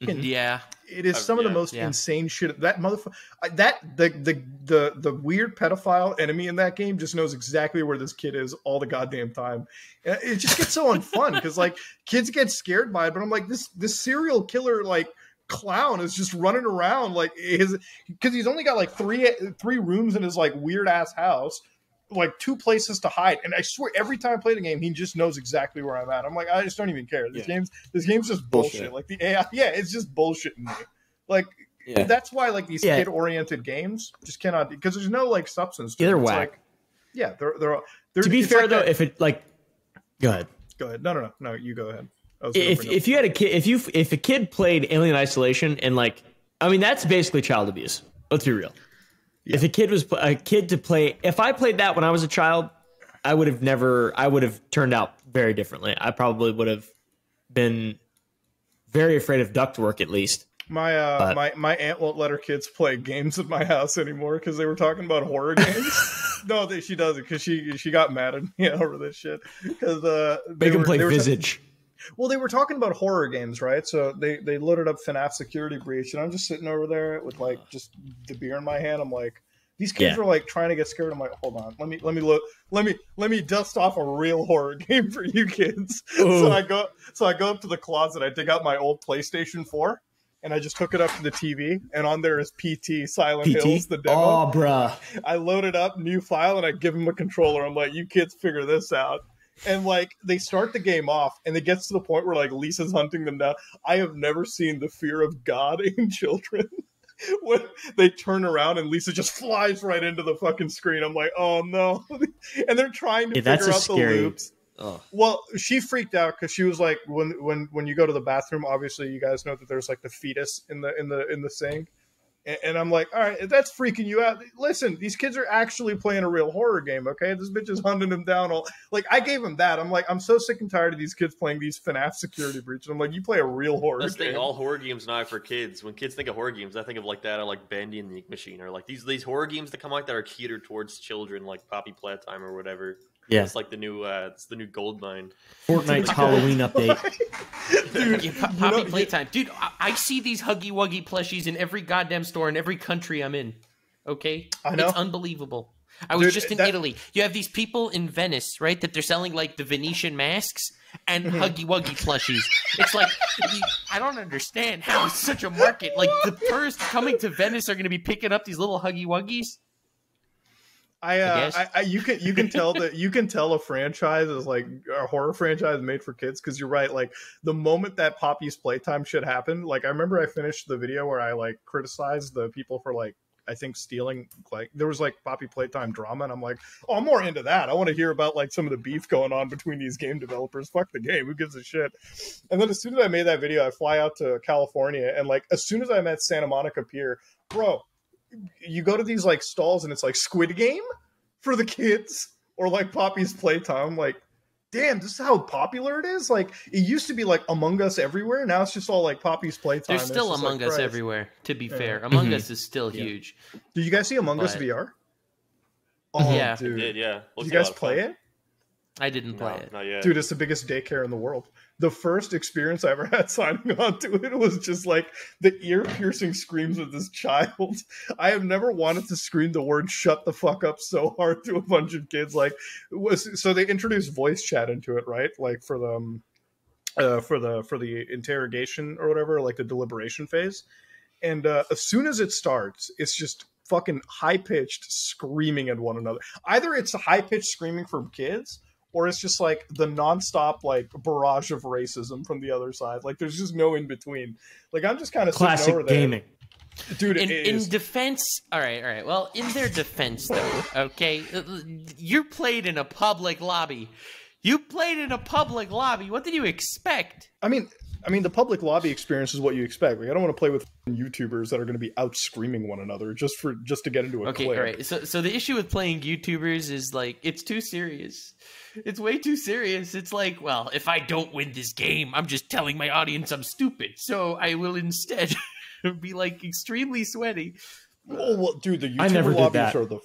S2: Fucking-
S1: Yeah.
S2: It is
S3: Uh,
S2: some of the most
S1: Yeah.
S2: insane shit. That motherfucker, that the the the the weird pedophile enemy in that game just knows exactly where this kid is all the goddamn time. It just gets so unfun because like kids get scared by it, but I'm like this this serial killer like clown is just running around like his because he's only got like three three rooms in his like weird ass house like two places to hide and i swear every time i play the game he just knows exactly where i'm at i'm like i just don't even care this
S4: Yeah.
S2: game's this game's just bullshit.
S4: Bullshit.
S2: like the ai yeah it's just bullshitting me like
S4: Yeah.
S2: that's why like these
S4: Yeah.
S2: kid oriented games just cannot because there's no like substance to
S4: Yeah, they're whack.
S2: like yeah they're they're, they're
S4: to be fair
S2: like
S4: though,
S2: that-
S4: if it like, go ahead.
S2: go ahead no no no no you go ahead I was gonna
S4: if if you had a kid if you if a kid played Alien Isolation and like I mean that's basically child abuse. Let's be real. If a kid was a kid to play, if I played that when I was a child, I would have never. I would have turned out very differently. I probably would have been very afraid of ductwork at least.
S2: My uh,
S4: But-
S2: my my aunt won't let her kids play games at my house anymore because they were talking about horror games. no, they, she doesn't because she she got mad at me over this shit because uh, they were-
S4: play Visage.
S2: Well, they were talking about horror games, right? So they they loaded up FNAF Security Breach, and I'm just sitting over there with like just the beer in my hand. I'm like, these kids
S4: Yeah.
S2: are like trying to get scared. I'm like, hold on, let me let me look, let me let me dust off a real horror game for you kids. so I go so I go up to the closet, I dig out my old PlayStation 4. And I just hook it up to the TV, and on there is PT Silent Hills, the demo.
S4: Oh, bruh.
S2: I load it up, new file, and I give them a controller. I'm like, you kids figure this out. And like they start the game off, and it gets to the point where like Lisa's hunting them down. I have never seen the fear of God in children. when they turn around and Lisa just flies right into the fucking screen. I'm like, oh no. and they're trying to
S4: Yeah,
S2: figure
S4: a
S2: out
S4: scary-
S2: the loops.
S4: Oh.
S2: Well, she freaked out because she was like, when when when you go to the bathroom, obviously you guys know that there's like the fetus in the in the in the sink, and, and I'm like, all right, if that's freaking you out. Listen, these kids are actually playing a real horror game. Okay, this bitch is hunting them down. All like I gave them that. I'm like, I'm so sick and tired of these kids playing these FNAF security breaches. I'm like, you play a real horror
S3: the
S2: game.
S3: thing. All horror games now for kids. When kids think of horror games, I think of like that or like Bendy and the Ink Machine or like these these horror games that come out that are catered towards children, like Poppy Playtime or whatever.
S4: Yeah.
S3: It's like the new uh it's the new gold mine.
S4: Fortnite's Halloween update.
S2: Dude,
S1: Yeah, po-
S2: you
S1: Poppy
S2: know-
S1: Playtime, dude. I-, I see these Huggy Wuggy plushies in every goddamn store in every country I'm in. Okay,
S2: I know.
S1: it's unbelievable. I was
S2: Dude,
S1: just in
S2: that-
S1: Italy. You have these people in Venice, right? That they're selling like the Venetian masks and
S2: Mm-hmm.
S1: Huggy Wuggy plushies. It's like I don't understand how it's such a market. Like the tourists coming to Venice are going to be picking up these little Huggy Wuggies.
S2: I, uh. I, I, you can you can tell that you can tell a franchise is like a horror franchise made for kids because you're right. Like the moment that Poppy's playtime shit happened, like I remember I finished the video where I like criticized the people for like I think stealing like there was like Poppy playtime drama, and I'm like, oh, I'm more into that. I want to hear about like some of the beef going on between these game developers. Fuck the game, who gives a shit? And then as soon as I made that video, I fly out to California, and like as soon as I'm at Santa Monica Pier, bro, you go to these like stalls and it's like Squid Game for the kids or like Poppy's Playtime. Like, damn, this is how popular it is. Like, it used to be like Among Us everywhere. Now it's just all like Poppy's Playtime.
S1: There's
S2: It's
S1: still
S2: just like,
S1: Among Us
S2: Christ.
S1: everywhere. To be
S2: Yeah.
S1: fair, Among
S4: Mhm.
S1: Us is still huge.
S2: Did you guys see Among Us VR? Oh,
S1: Yeah.
S3: I
S2: dude.
S3: did yeah.
S2: Did
S3: Looks
S2: you guys play
S3: fun.
S2: it?
S1: I didn't play
S3: No,
S1: it.
S3: not yet.
S2: Dude, it's the biggest daycare in the world. The first experience I ever had signing on to it was just like the ear piercing screams of this child. I have never wanted to scream the word shut the fuck up so hard to a bunch of kids. Like, it was so they introduced voice chat into it, right? Like for the. Um, uh, for the for the interrogation or whatever, like the deliberation phase, and uh, as soon as it starts, it's just fucking high pitched screaming at one another. Either it's high pitched screaming from kids, or it's just like the nonstop like barrage of racism from the other side. Like there's just no in between. Like I'm just kind of
S4: Classic
S2: over there.
S4: gaming.
S2: dude.
S1: In, in defense, all right, all right. Well, in their defense, though, okay, uh, uh, you played in a public lobby. You played in a public lobby. What did you expect?
S2: I mean, I mean, the public lobby experience is what you expect. Like, I don't want to play with YouTubers that are going to be out screaming one another just for just to get into a
S1: Okay,
S2: clip.
S1: all right. So, so the issue with playing YouTubers is like it's too serious. It's way too serious. It's like, well, if I don't win this game, I'm just telling my audience I'm stupid. So I will instead be like extremely sweaty.
S2: Oh well, dude, the
S4: I
S2: YouTuber lobbies
S4: that.
S2: are the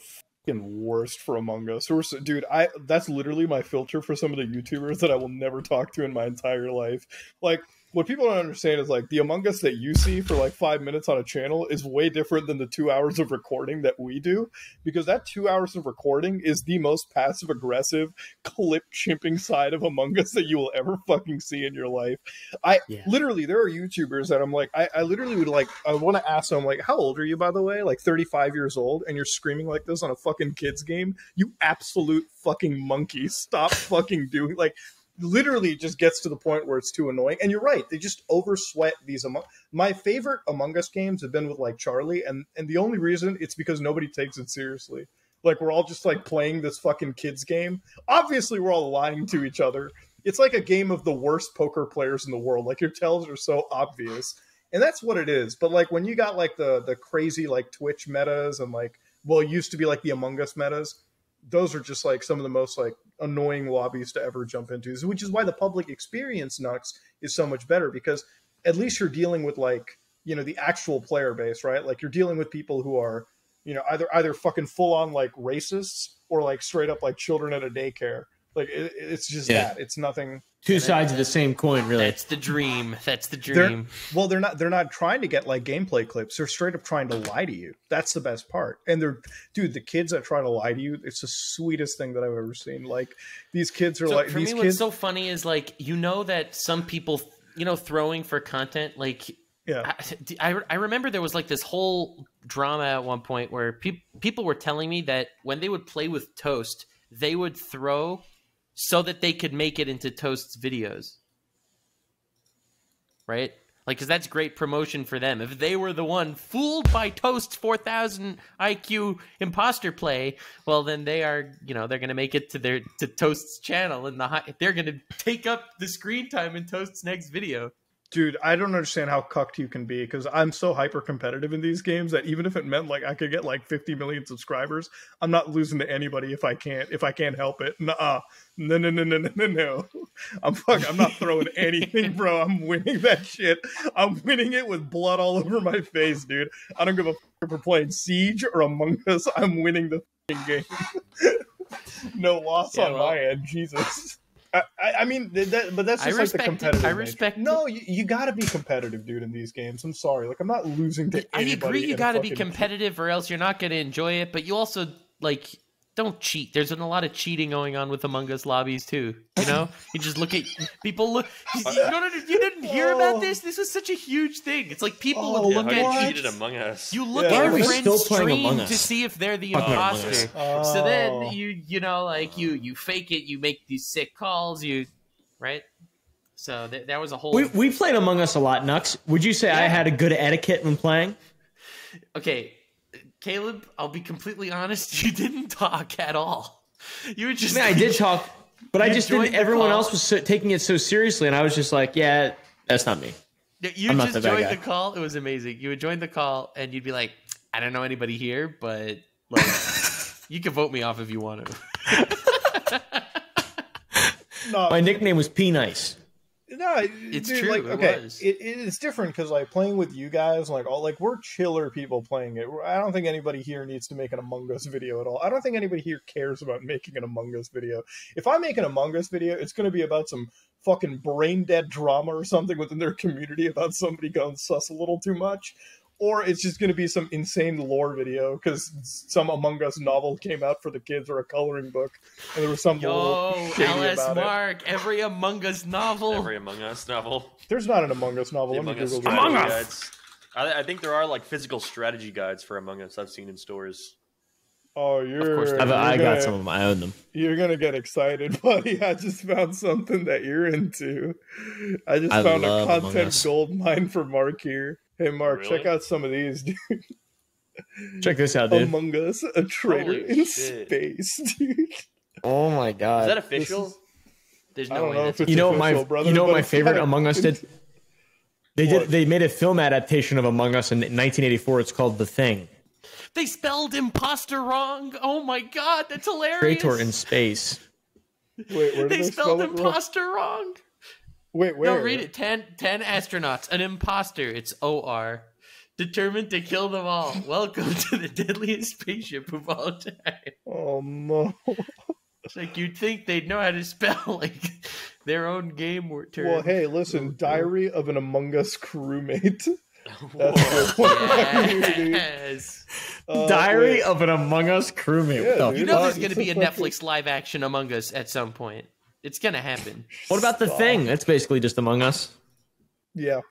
S2: fucking worst for Among Us. Or, so- dude, I that's literally my filter for some of the YouTubers that I will never talk to in my entire life. Like, what people don't understand is like the Among Us that you see for like five minutes on a channel is way different than the two hours of recording that we do because that two hours of recording is the most passive aggressive clip chimping side of Among Us that you will ever fucking see in your life. I
S4: Yeah.
S2: literally there are YouTubers that I'm like I, I literally would like I want to ask them like how old are you by the way like 35 years old and you're screaming like this on a fucking kids game you absolute fucking monkey stop fucking doing like literally just gets to the point where it's too annoying and you're right they just over sweat these among my favorite Among Us games have been with like Charlie and and the only reason it's because nobody takes it seriously like we're all just like playing this fucking kids game obviously we're all lying to each other it's like a game of the worst poker players in the world. Like your tells are so obvious, and that's what it is. But like when you got like the the crazy like Twitch metas and like well, used to be like the Among Us metas. Those are just like some of the most like annoying lobbies to ever jump into, which is why the public experience Nux is so much better because at least you're dealing with like you know the actual player base, right? Like you're dealing with people who are you know either either fucking full on like racists or like straight up like children at a daycare. Like it, it's just
S4: Yeah.
S2: that. It's nothing.
S4: Two sides of the same coin, really.
S1: That's the dream. That's the
S2: They're,
S1: dream.
S2: well, they're not. They're not trying to get like gameplay clips. They're straight up trying to lie to you. That's the best part. And they're, dude, the kids that try to lie to you, it's the sweetest thing that I've ever seen. Like these kids are
S1: So
S2: like
S1: for
S2: these
S1: me, what's
S2: kids.
S1: so funny is like you know that some people, you know, throwing for content. Like
S2: yeah,
S1: I, I, I remember there was like this whole drama at one point where peop people were telling me that when they would play with Toast, they would throw so that they could make it into Toast's videos. Right? Like, because that's great promotion for them. If they were the one fooled by Toast's 4,000 IQ imposter play, well, then they are, you know, they're going to make it to their to Toast's channel, and the high, they're going to take up the screen time in Toast's next video.
S2: Dude, I don't understand how cucked you can be because I'm so hyper competitive in these games that even if it meant like I could get like 50 million subscribers, I'm not losing to anybody if I can't if I can't help it. Nuh-uh. No, no, no, no, no, no, no. I'm fuck. I'm not throwing anything, bro. I'm winning that shit. I'm winning it with blood all over my face, dude. I don't give a fuck if we're playing Siege or Among Us. I'm winning the fucking game. no loss
S1: Yeah,
S2: on
S1: well-
S2: my end. Jesus. I, I, mean, that, but that's just like the
S1: respect it.
S2: competitive.
S1: I
S2: nature.
S1: respect
S2: No, you, you got to be competitive, dude. In these games, I'm sorry. Like, I'm not losing to
S1: I
S2: anybody.
S1: agree you got to be competitive or else you're not going to enjoy it, but you also like don't cheat. There's been a lot of cheating going on with Among Us lobbies too. You know, you just look at people. Look, you, you, uh, don't, you didn't hear
S2: Oh.
S1: about this. This was such a huge thing. It's like people
S2: Oh,
S1: would
S3: Yeah,
S1: look
S3: how you
S1: at
S3: cheated Among Us.
S1: you look
S2: Yeah.
S1: at
S2: Why are
S1: your friend's stream to see if they're the
S4: Fucking
S1: imposter.
S4: Us.
S1: So
S2: Oh.
S1: then you you know like you you fake it. You make these sick calls. You right. So th- that was a whole.
S4: we we played Among Us a lot, Nux. Would you say I had a good etiquette when playing?
S1: Okay, Caleb, I'll be completely honest. You didn't talk at all. You were just.
S4: I mean, I did talk, but I just didn't. Everyone else was so, taking it so seriously, and I was just like, "Yeah, that's not me."
S1: You
S4: I'm not
S1: just joined the call. It was amazing. You would join the call, and you'd be like, "I don't know anybody here, but like, you can vote me off if you want to."
S2: No,
S4: My nickname was P Nice.
S2: No,
S1: It's
S2: dude,
S1: true,
S2: Like,
S1: it
S2: okay,
S1: was.
S2: it, it's different because like playing with you guys, like all like we're chiller people playing it. I don't think anybody here needs to make an Among Us video at all. I don't think anybody here cares about making an Among Us video. If I make an Among Us video, it's going to be about some fucking brain dead drama or something within their community about somebody going sus a little too much. Or it's just going to be some insane lore video because some Among Us novel came out for the kids or a coloring book, and there was some
S1: Yo,
S2: bull shady
S1: LS
S2: about it.
S1: Mark, every Among Us novel.
S3: Every Among Us novel.
S2: There's not an Among Us novel.
S3: The
S2: Let
S3: Among Us
S2: Google
S3: strategy
S2: that.
S3: guides. I, I think there are like physical strategy guides for Among Us I've seen in stores.
S2: Oh, you're.
S1: Of course
S2: you're
S4: I've, got
S2: gonna-
S4: some of them. I own them.
S2: You're gonna get excited, buddy. I just found something that you're into. I just
S4: I
S2: found a content gold mine for Mark here. Hey, Mark,
S3: Really?
S2: check out some of these. Dude.
S4: Check this out, dude.
S2: Among Us, a traitor
S3: Holy
S2: in
S3: shit.
S2: space, dude.
S4: oh my god.
S3: Is that official?
S1: There's
S2: I
S1: no
S2: don't
S1: way
S2: know
S1: that's
S2: if it's
S4: you know
S2: official,
S4: my
S2: brother,
S4: you know what my favorite Among Us did? They
S2: What?
S4: did. They made a film adaptation of Among Us in 1984. It's called The Thing.
S1: They spelled imposter wrong. Oh my god, that's hilarious.
S4: Traitor in space.
S2: Wait, where did
S1: they
S2: they
S1: spelled
S2: spell it wrong?
S1: imposter wrong.
S2: Wait, where?
S1: No, read it. Ten, ten astronauts, an imposter. It's OR. Determined to kill them all. Welcome to the deadliest spaceship of all time.
S2: Oh no.
S1: It's like you'd think they'd know how to spell like their own game word term.
S2: Well, hey, listen. Diary of an Among Us crewmate. That's the one. dude.
S1: yes.
S2: Uh,
S4: Diary
S2: wait.
S4: of an Among Us crewmate.
S2: Yeah,
S4: What the
S2: dude.
S1: You know there's going to be a
S2: a
S1: Netflix live action Among Us at some point. It's going to happen.
S4: What about The Thing? That's basically just Among Us.
S2: Yeah.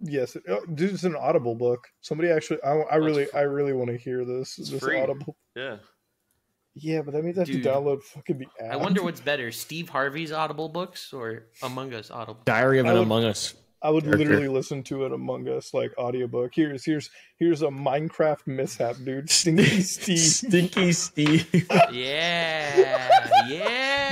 S2: Yes, it- oh, dude, it's an Audible book. Somebody actually, I, I really,
S3: fr-
S2: I really want to hear this.
S3: It's
S2: this
S3: free.
S2: Audible.
S3: Yeah.
S2: Yeah, but that means I have
S1: Dude.
S2: to download fucking the app.
S1: I wonder what's better, Steve Harvey's Audible books or Among Us Audible?
S4: Diary of an
S2: would-
S4: Among Us.
S2: I would
S4: character.
S2: literally listen to it Among Us like audiobook. Here's here's here's a Minecraft mishap, dude. Stinky Steve.
S4: Stinky Steve.
S1: Yeah. Yeah.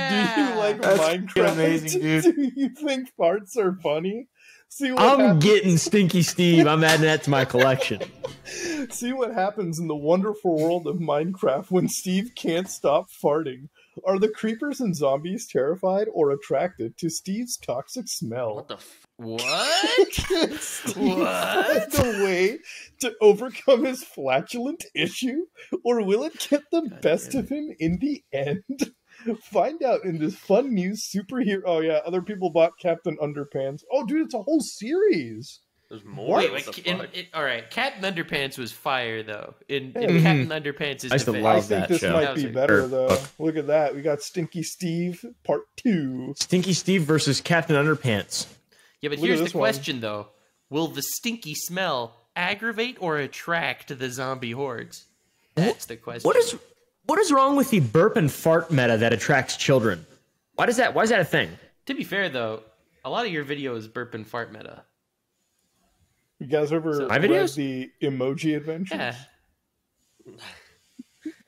S2: Do you like
S4: That's
S2: Minecraft?
S4: amazing, dude.
S2: Do you think farts are funny? See what
S4: I'm
S2: happens.
S4: getting Stinky Steve. I'm adding that to my collection.
S2: See what happens in the wonderful world of Minecraft when Steve can't stop farting. Are the creepers and zombies terrified or attracted to Steve's toxic smell?
S3: What the? F-
S1: What?
S2: Can Steve
S1: What?
S2: find a way to overcome his flatulent issue, or will it get the best of him in the end? Find out in this fun new superhero. Oh yeah, other people bought Captain Underpants. Oh dude, it's a whole series.
S3: There's more.
S1: Wait, wait.
S3: the
S1: In,
S3: fuck?
S1: in, all right, Captain Underpants was fire though. In, in
S2: Yeah.
S1: Captain Underpants' is.
S4: I used to
S1: defense-
S2: I think
S4: that
S2: this
S4: show.
S2: might
S1: That
S2: be
S1: a-
S2: better
S4: or-
S2: though. Uh, Look at that. We got Stinky Steve Part Two.
S4: Stinky Steve versus Captain Underpants.
S1: Yeah, but
S2: Look
S1: here's the
S2: this one.
S1: question though: Will the stinky smell aggravate or attract the zombie hordes? That's the question.
S4: What is what is wrong with the burp and fart meta that attracts children? Why does that? Why is that a thing?
S1: To be fair though, a lot of your video is burp and fart meta.
S2: You guys ever
S4: My
S2: read
S4: videos?
S2: the Emoji Adventures?
S1: Yeah,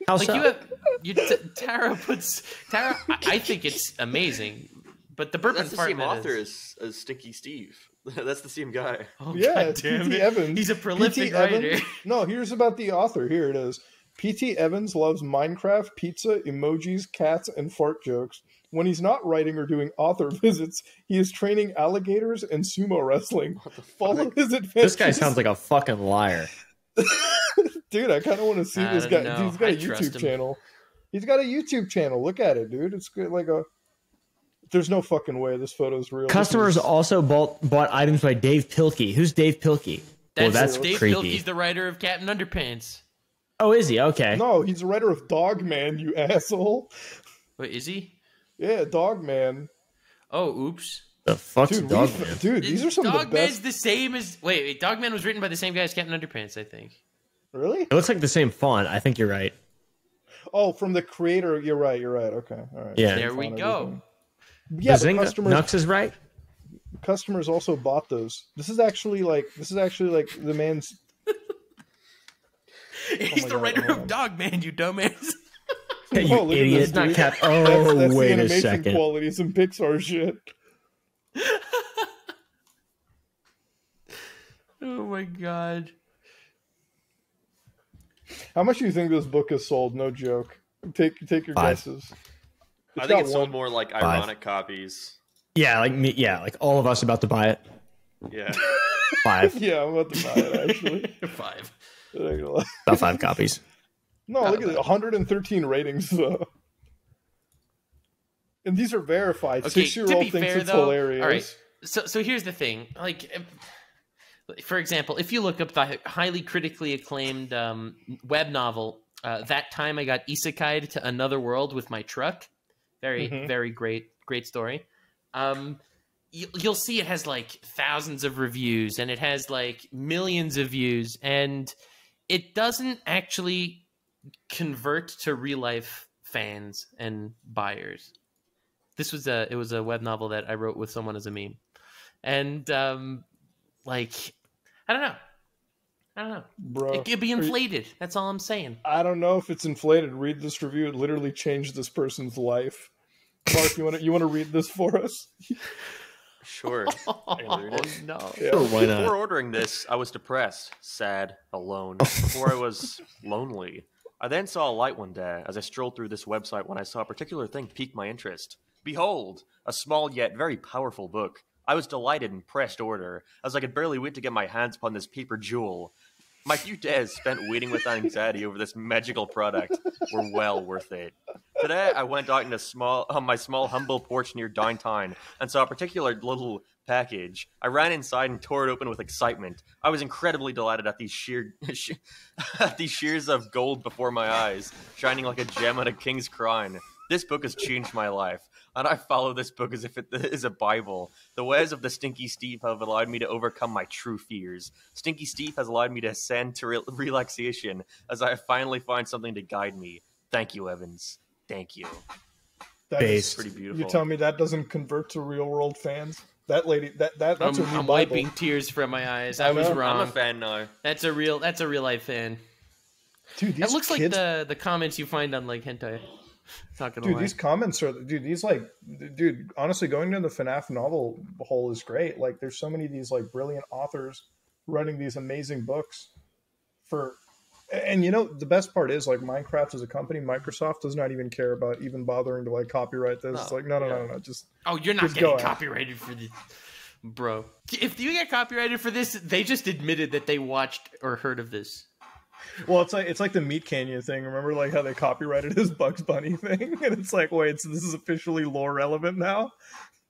S4: How
S1: like
S4: so?
S1: you have you t- Tara puts Tara. I, I think it's amazing, but the burp
S3: That's
S1: and
S3: the
S1: fart
S3: same
S1: meta
S3: author
S1: is-
S3: as, as Stinky Steve. That's the same guy.
S1: Oh,
S2: Yeah,
S1: God damn
S2: P.T. Evans.
S1: He's a prolific
S2: P.T.
S1: writer.
S2: Evans. No, here's about the author. Here it is. P.T. Evans loves Minecraft, pizza, emojis, cats, and fart jokes. When he's not writing or doing author visits, he is training alligators and sumo wrestling. Follow his adventures.
S4: this guy sounds like a fucking liar.
S2: dude. I kind of want to see
S1: I
S2: this guy.
S1: know.
S2: Dude, he's got a
S1: I trust
S2: YouTube
S1: him.
S2: channel. He's got a YouTube channel. Look at it, dude. It's good. Like a. There's no fucking way this photo's real.
S4: Customers
S2: is-
S4: also bought bought items by Dav Pilkey. Who's Dav Pilkey? well,
S1: That's,
S4: that's
S1: Dave
S4: creepy.
S1: Pilkey's the writer of Captain Underpants.
S4: Oh, is he? Okay.
S2: No, he's the writer of Dog Man, You asshole.
S1: Wait, is he?
S2: Yeah, Dog Man.
S1: Oh, oops.
S4: The fuck's
S2: Dude,
S4: dog man?
S2: dude, these are some of the
S1: Dogman's
S2: best.
S1: the same as wait, wait. Dogman was written by the same guy as Captain Underpants, I think.
S2: Really?
S4: It looks like the same font. I think you're right.
S2: Oh, from the creator. You're right. You're right. Okay. All right.
S4: Yeah.
S1: There we go.
S2: everything. Yeah, but
S4: Bazinga.
S2: customers
S4: Nux is right.
S2: customers also bought those. This is actually like this is actually like the man's.
S1: Oh He's
S2: my
S1: the
S2: God,
S1: writer oh
S2: hold
S1: of
S2: on.
S1: Dogman, you dumbass.
S4: Hey, you
S2: Oh,
S4: idiot!
S2: this,
S4: It's not
S2: dude.
S4: Cap.
S2: That's,
S4: Oh,
S2: that's
S4: wait
S2: the
S4: a
S2: animation
S4: second.
S2: quality, some Pixar shit.
S1: oh my god.
S2: How much do you think this book has sold? No joke. Take take your
S4: Five.
S2: guesses.
S3: I think
S2: got
S3: it sold
S2: one-
S3: more like
S4: Five.
S3: ironic copies.
S4: Yeah, like me. Yeah, like all of us about to buy it.
S3: Yeah.
S4: Five,
S2: Yeah, I'm about to buy it actually.
S1: Five.
S2: I'm not gonna lie.
S4: about five copies.
S2: No, look at it. 113 ratings though. And these are verified.
S1: Okay,
S2: Six year
S1: to
S2: old
S1: be
S2: thinks
S1: fair,
S2: it's
S1: though,
S2: hilarious.
S1: all right. So, so here's the thing. Like, if- for example, if you look up the highly critically acclaimed um, web novel, uh, that time I got isekai'd to another world with my truck. Very,
S2: Mhm.
S1: very great, great story. Um, you, you'll see it has like thousands of reviews and it has like millions of views, and it doesn't actually convert to real life fans and buyers this was a it was a web novel that I wrote with someone as a meme, and um, like I don't know, I don't know.
S2: Bro.
S1: It could be
S2: are you-
S1: inflated. That's all I'm saying.
S2: I don't know if it's inflated. Read this review. It literally changed this person's life. Mark, you want to you want to read this for us?
S3: Sure.
S1: Oh
S3: there it is.
S1: no!
S2: Yeah.
S4: Sure, why
S3: Before ordering this, I was depressed, sad, alone. Before I was lonely. I then saw a light one day as I strolled through this website when I saw a particular thing pique my interest. Behold, a small yet very powerful book. I was delighted and pressed order, as I could barely wait to get my hands upon this paper jewel. My few days spent waiting with anxiety over this magical product were well worth it. Today, I went out in a small, on my small, humble porch near downtown and saw a particular little package. I ran inside and tore it open with excitement. I was incredibly delighted at these sheer, at these shears of gold before my eyes, shining like a gem on a king's crown. This book has changed my life, and I follow this book as if it is a Bible. The ways of the Stinky Steve have allowed me to overcome my true fears. Stinky Steve has allowed me to ascend to re- relaxation as I finally find something to guide me. Thank you, Evans. Thank you.
S2: That
S4: Base.
S2: is-
S3: Pretty beautiful.
S2: You tell me that doesn't convert to real world fans? That lady, that that that's
S1: I'm,
S2: a real
S1: I'm wiping tears from my eyes. I was wrong.
S3: I'm a fan now.
S1: That's a real. That's a real life fan.
S2: Dude,
S1: That
S2: these
S1: looks like the the comments you find on like hentai. Not gonna
S2: dude.
S1: lie.
S2: These comments are, dude. These like, dude. Honestly, going to the FNAF novel hole is great. Like, there's so many of these like brilliant authors writing these amazing books for. And you know the best part is like Minecraft as a company, Microsoft does not even care about even bothering to like copyright this. It's like no, no, no,
S3: Yeah.
S2: no, no, just
S1: Oh, you're not getting copyrighted for this, bro. If you get copyrighted for this, they just admitted that they watched or heard of this.
S2: Well, it's like it's like the Meat Canyon thing. Remember, like how they copyrighted his Bugs Bunny thing, and it's like, wait, so this is officially lore relevant now?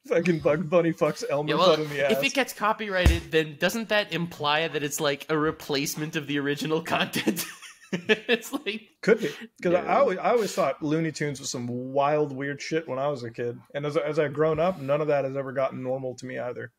S2: Fucking Bugs Bunny fucks Elmer
S1: Yeah, well,
S2: Fudd in the ass.
S1: if it gets copyrighted, then doesn't that imply that it's like a replacement of the original content? it's like
S2: Could be because I, always, I always thought Looney Tunes was some wild, weird shit when I was a kid, and as as I've grown up, none of that has ever gotten normal to me either.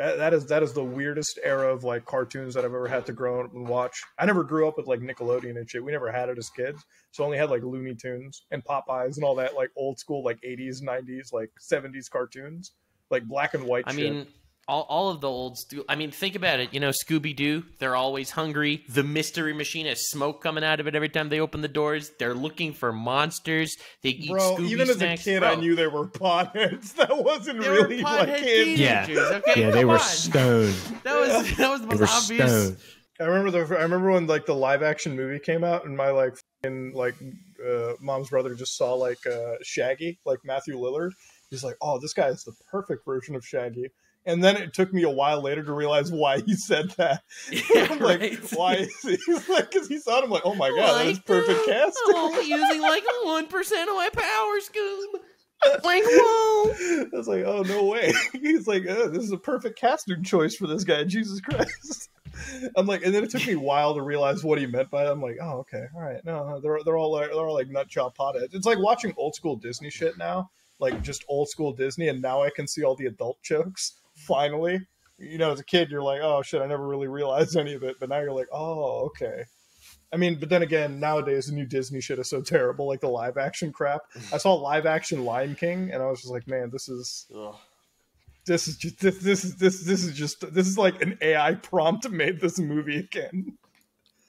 S2: That, that is that is the weirdest era of like cartoons that I've ever had to grow up and watch. I never grew up with like Nickelodeon and shit. We never had it as kids, so I only had like Looney Tunes and Popeyes and all that like old school like '80s, '90s, like '70s cartoons, like black and white.
S1: I
S2: shit.
S1: mean, all, all of the old stu- I mean, think about it. You know, Scooby Doo. They're always hungry. The Mystery Machine has smoke coming out of it every time they open the doors. They're looking for monsters. They eat
S2: bro,
S1: Scooby
S2: even as a kid,
S1: Bro,
S2: I knew they were potheads. That wasn't
S1: they
S2: really
S1: were
S2: like
S1: pothead
S2: kids.
S4: Yeah.
S1: Okay,
S4: Yeah, they were
S1: on.
S4: stoned.
S1: That was that was the
S4: They
S1: most
S4: were
S1: obvious.
S4: stoned.
S2: I remember the I remember when like the live action movie came out and my like in like uh, mom's brother just saw like uh, Shaggy like Matthew Lillard. He's like, oh, this guy is the perfect version of Shaggy. And then it took me a while later to realize why he said that.
S1: Yeah,
S2: I'm like,
S1: right.
S2: why is he? He's like, because he saw him like, oh my god, that is perfect
S1: casting.
S2: cast.
S1: I'm only using like one percent of my power, Scoob. Like, whoa.
S2: I was like, oh no way. He's like, oh, this is a perfect casting choice for this guy. Jesus Christ. I'm like, and then it took me a while to realize what he meant by it. I'm like, oh, okay, all right. No, no, they're they're all like they're all like nut job potheads. It's like watching old school Disney shit now, like just old school Disney, and now I can see all the adult jokes. Finally, you know, as a kid, you're like, oh shit, I never really realized any of it, but now you're like, oh, okay. I mean, but then again, nowadays the new Disney shit is so terrible, like the live action crap. I saw live action Lion King, and I was just like, man, this is
S3: Ugh.
S2: this is just this this is this this is just this is like an AI prompt made this movie again.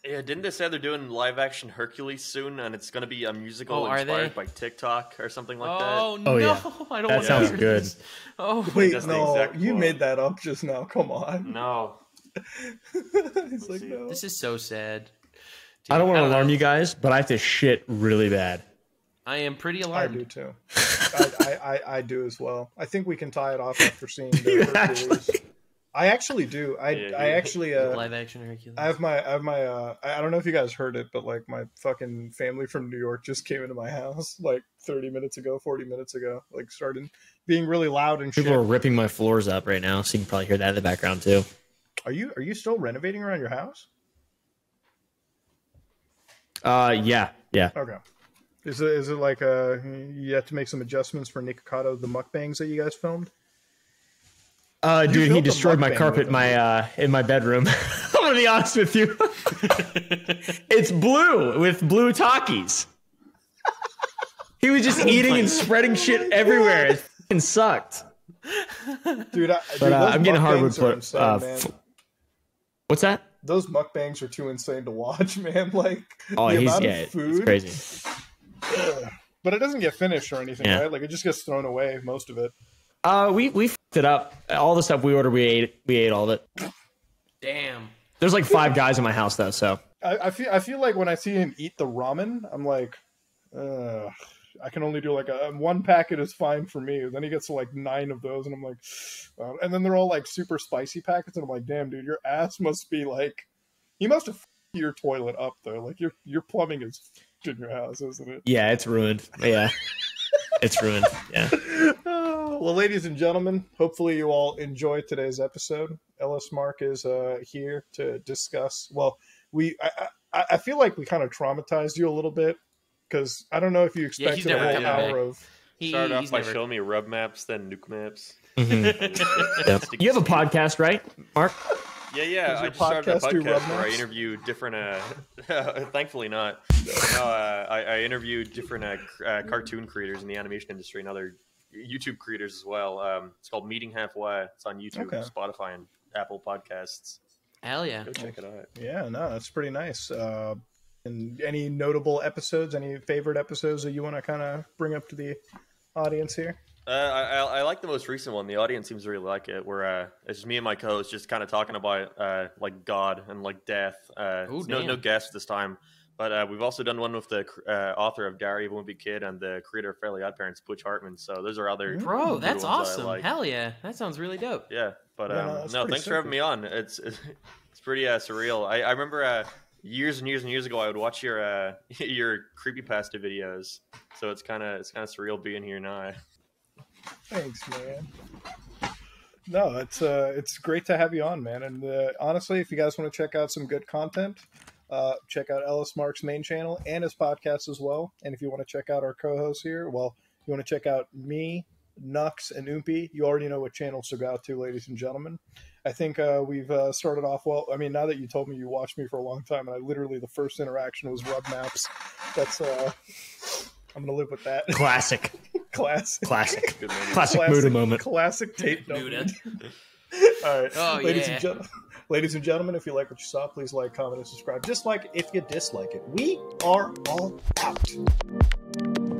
S3: Yeah, didn't they say they're doing live action Hercules soon, and it's going to be a musical
S1: Oh,
S3: inspired
S1: they?
S3: by TikTok or something like
S1: Oh,
S4: Oh,
S1: no,
S4: yeah.
S1: I don't
S4: That sounds good.
S1: this. Oh,
S2: Wait, no, you
S3: quote.
S2: made that up just now. Come on.
S3: No.
S2: He's like, no.
S1: this is so sad.
S4: I don't want to
S1: know.
S4: alarm you guys, but I have to shit really bad.
S1: I am pretty alarmed.
S2: I do too. I, I, I, I do as well. I think we can tie it off after seeing the
S4: You
S2: Hercules. I actually do. I
S3: Yeah,
S2: I actually uh,
S1: Live action Hercules.
S2: I have my I have my uh I I don't know if you guys heard it, but like my fucking family from New York just came into my house like 30 minutes ago, 40 minutes ago, like started being really loud and shit.
S4: People are ripping my floors up right now, so you can probably hear that in the background too.
S2: Are you are you still renovating around your house?
S4: Uh, yeah, yeah.
S2: Okay. Is it is it like uh you have to make some adjustments for Nikocado the mukbangs that you guys filmed?
S4: Uh, dude, he destroyed my carpet in my uh in my bedroom. I'm gonna be honest with you. it's blue with blue talkies. He was just eating and spreading shit everywhere. It fucking sucked.
S2: Dude, I,
S4: But
S2: dude,
S4: uh,
S2: those
S4: I'm getting hardwood
S2: mukbangs are
S4: put.
S2: insane,
S4: Uh, f- what's that?
S2: Those mukbangs are too insane to watch, man. Like
S4: Oh,
S2: the
S4: he's
S2: amount
S4: yeah,
S2: of
S4: it's
S2: food,
S4: crazy.
S2: but it doesn't get finished or anything,
S4: Yeah.
S2: right? Like it just gets thrown away, most of it.
S4: Uh, we we fucked it up. All the stuff we ordered, we ate. We ate all of it.
S1: Damn.
S4: There's like five guys in my house though, so
S2: I, I feel I feel like when I see him eat the ramen, I'm like, Ugh, I can only do like a one packet is fine for me. Then he gets to like nine of those, and I'm like, wow. and then they're all like super spicy packets, and I'm like, damn, dude, your ass must be like, you must have f***ed your toilet up though. Like your your plumbing is f***ed in your house, isn't it?
S4: yeah, it's ruined. Yeah, it's ruined. Yeah.
S2: Oh, well, ladies and gentlemen, hopefully you all enjoyed today's episode. LS Mark is uh, here to discuss. Well, we I, I, I feel like we kind of traumatized you a little bit because I don't know if you
S1: Yeah,
S2: expected a
S1: never
S2: whole hour
S1: back.
S2: of.
S1: He,
S3: Started off
S1: he's
S3: by
S1: never-
S3: showing me rub maps, then nuke maps.
S4: Mhm. Yep. You have a podcast, right, Mark?
S3: Yeah, yeah. I
S2: your
S3: just started a
S2: podcast do rub
S3: podcast where I interview different. Uh, thankfully not. No, uh, I, I interview different uh, uh, cartoon creators in the animation industry and other YouTube creators as well. Um, it's called Meeting Halfway. It's on YouTube,
S2: Okay.
S3: Spotify, and Apple Podcasts.
S1: Hell yeah.
S3: Go check it out.
S2: Yeah, no, that's pretty nice. Uh, and any notable episodes? Any favorite episodes that you want to kind of bring up to the audience here?
S3: Uh, I, I, I like the most recent one. The audience seems to really like it. Where uh, it's just me and my co-host just kind of talking about uh, like God and like death. Uh,
S1: Ooh,
S3: no, no guests this time, but uh, we've also done one with the uh, author of Diary of a Wimpy Kid and the creator of Fairly Odd Parents, Butch Hartman. So those are other
S1: Bro, that's
S3: ones I
S1: awesome.
S3: like.
S1: Hell yeah. That sounds really dope.
S3: Yeah, but
S2: Yeah,
S3: um,
S2: no,
S3: no, thanks
S2: sick,
S3: for having me on. It's it's pretty uh, surreal. I, I remember uh, years and years and years ago, I would watch your uh, your creepypasta videos. So it's kind of it's kind of surreal being here now.
S2: Thanks, man. No, it's uh, it's great to have you on, man. And uh, honestly, if you guys want to check out some good content, uh, check out LS Mark's main channel and his podcast as well. And if you want to check out our co-hosts here, well, you want to check out me, Nux, and Oompy. You already know what channels to go out to, ladies and gentlemen. I think uh, we've uh, started off well. I mean, now that you told me you watched me for a long time, and I literally the first interaction was rub maps. That's uh, I'm gonna live with that.
S4: Classic,
S2: Classic.
S4: classic,
S3: Good movie.
S4: classic Muda moment.
S2: Classic tape
S1: Muda.
S2: All right,
S1: Oh,
S2: ladies
S1: yeah.
S2: and gentlemen. Ladies and gentlemen, if you like what you saw, please like, comment, and subscribe. Just like if you dislike it. We are all out.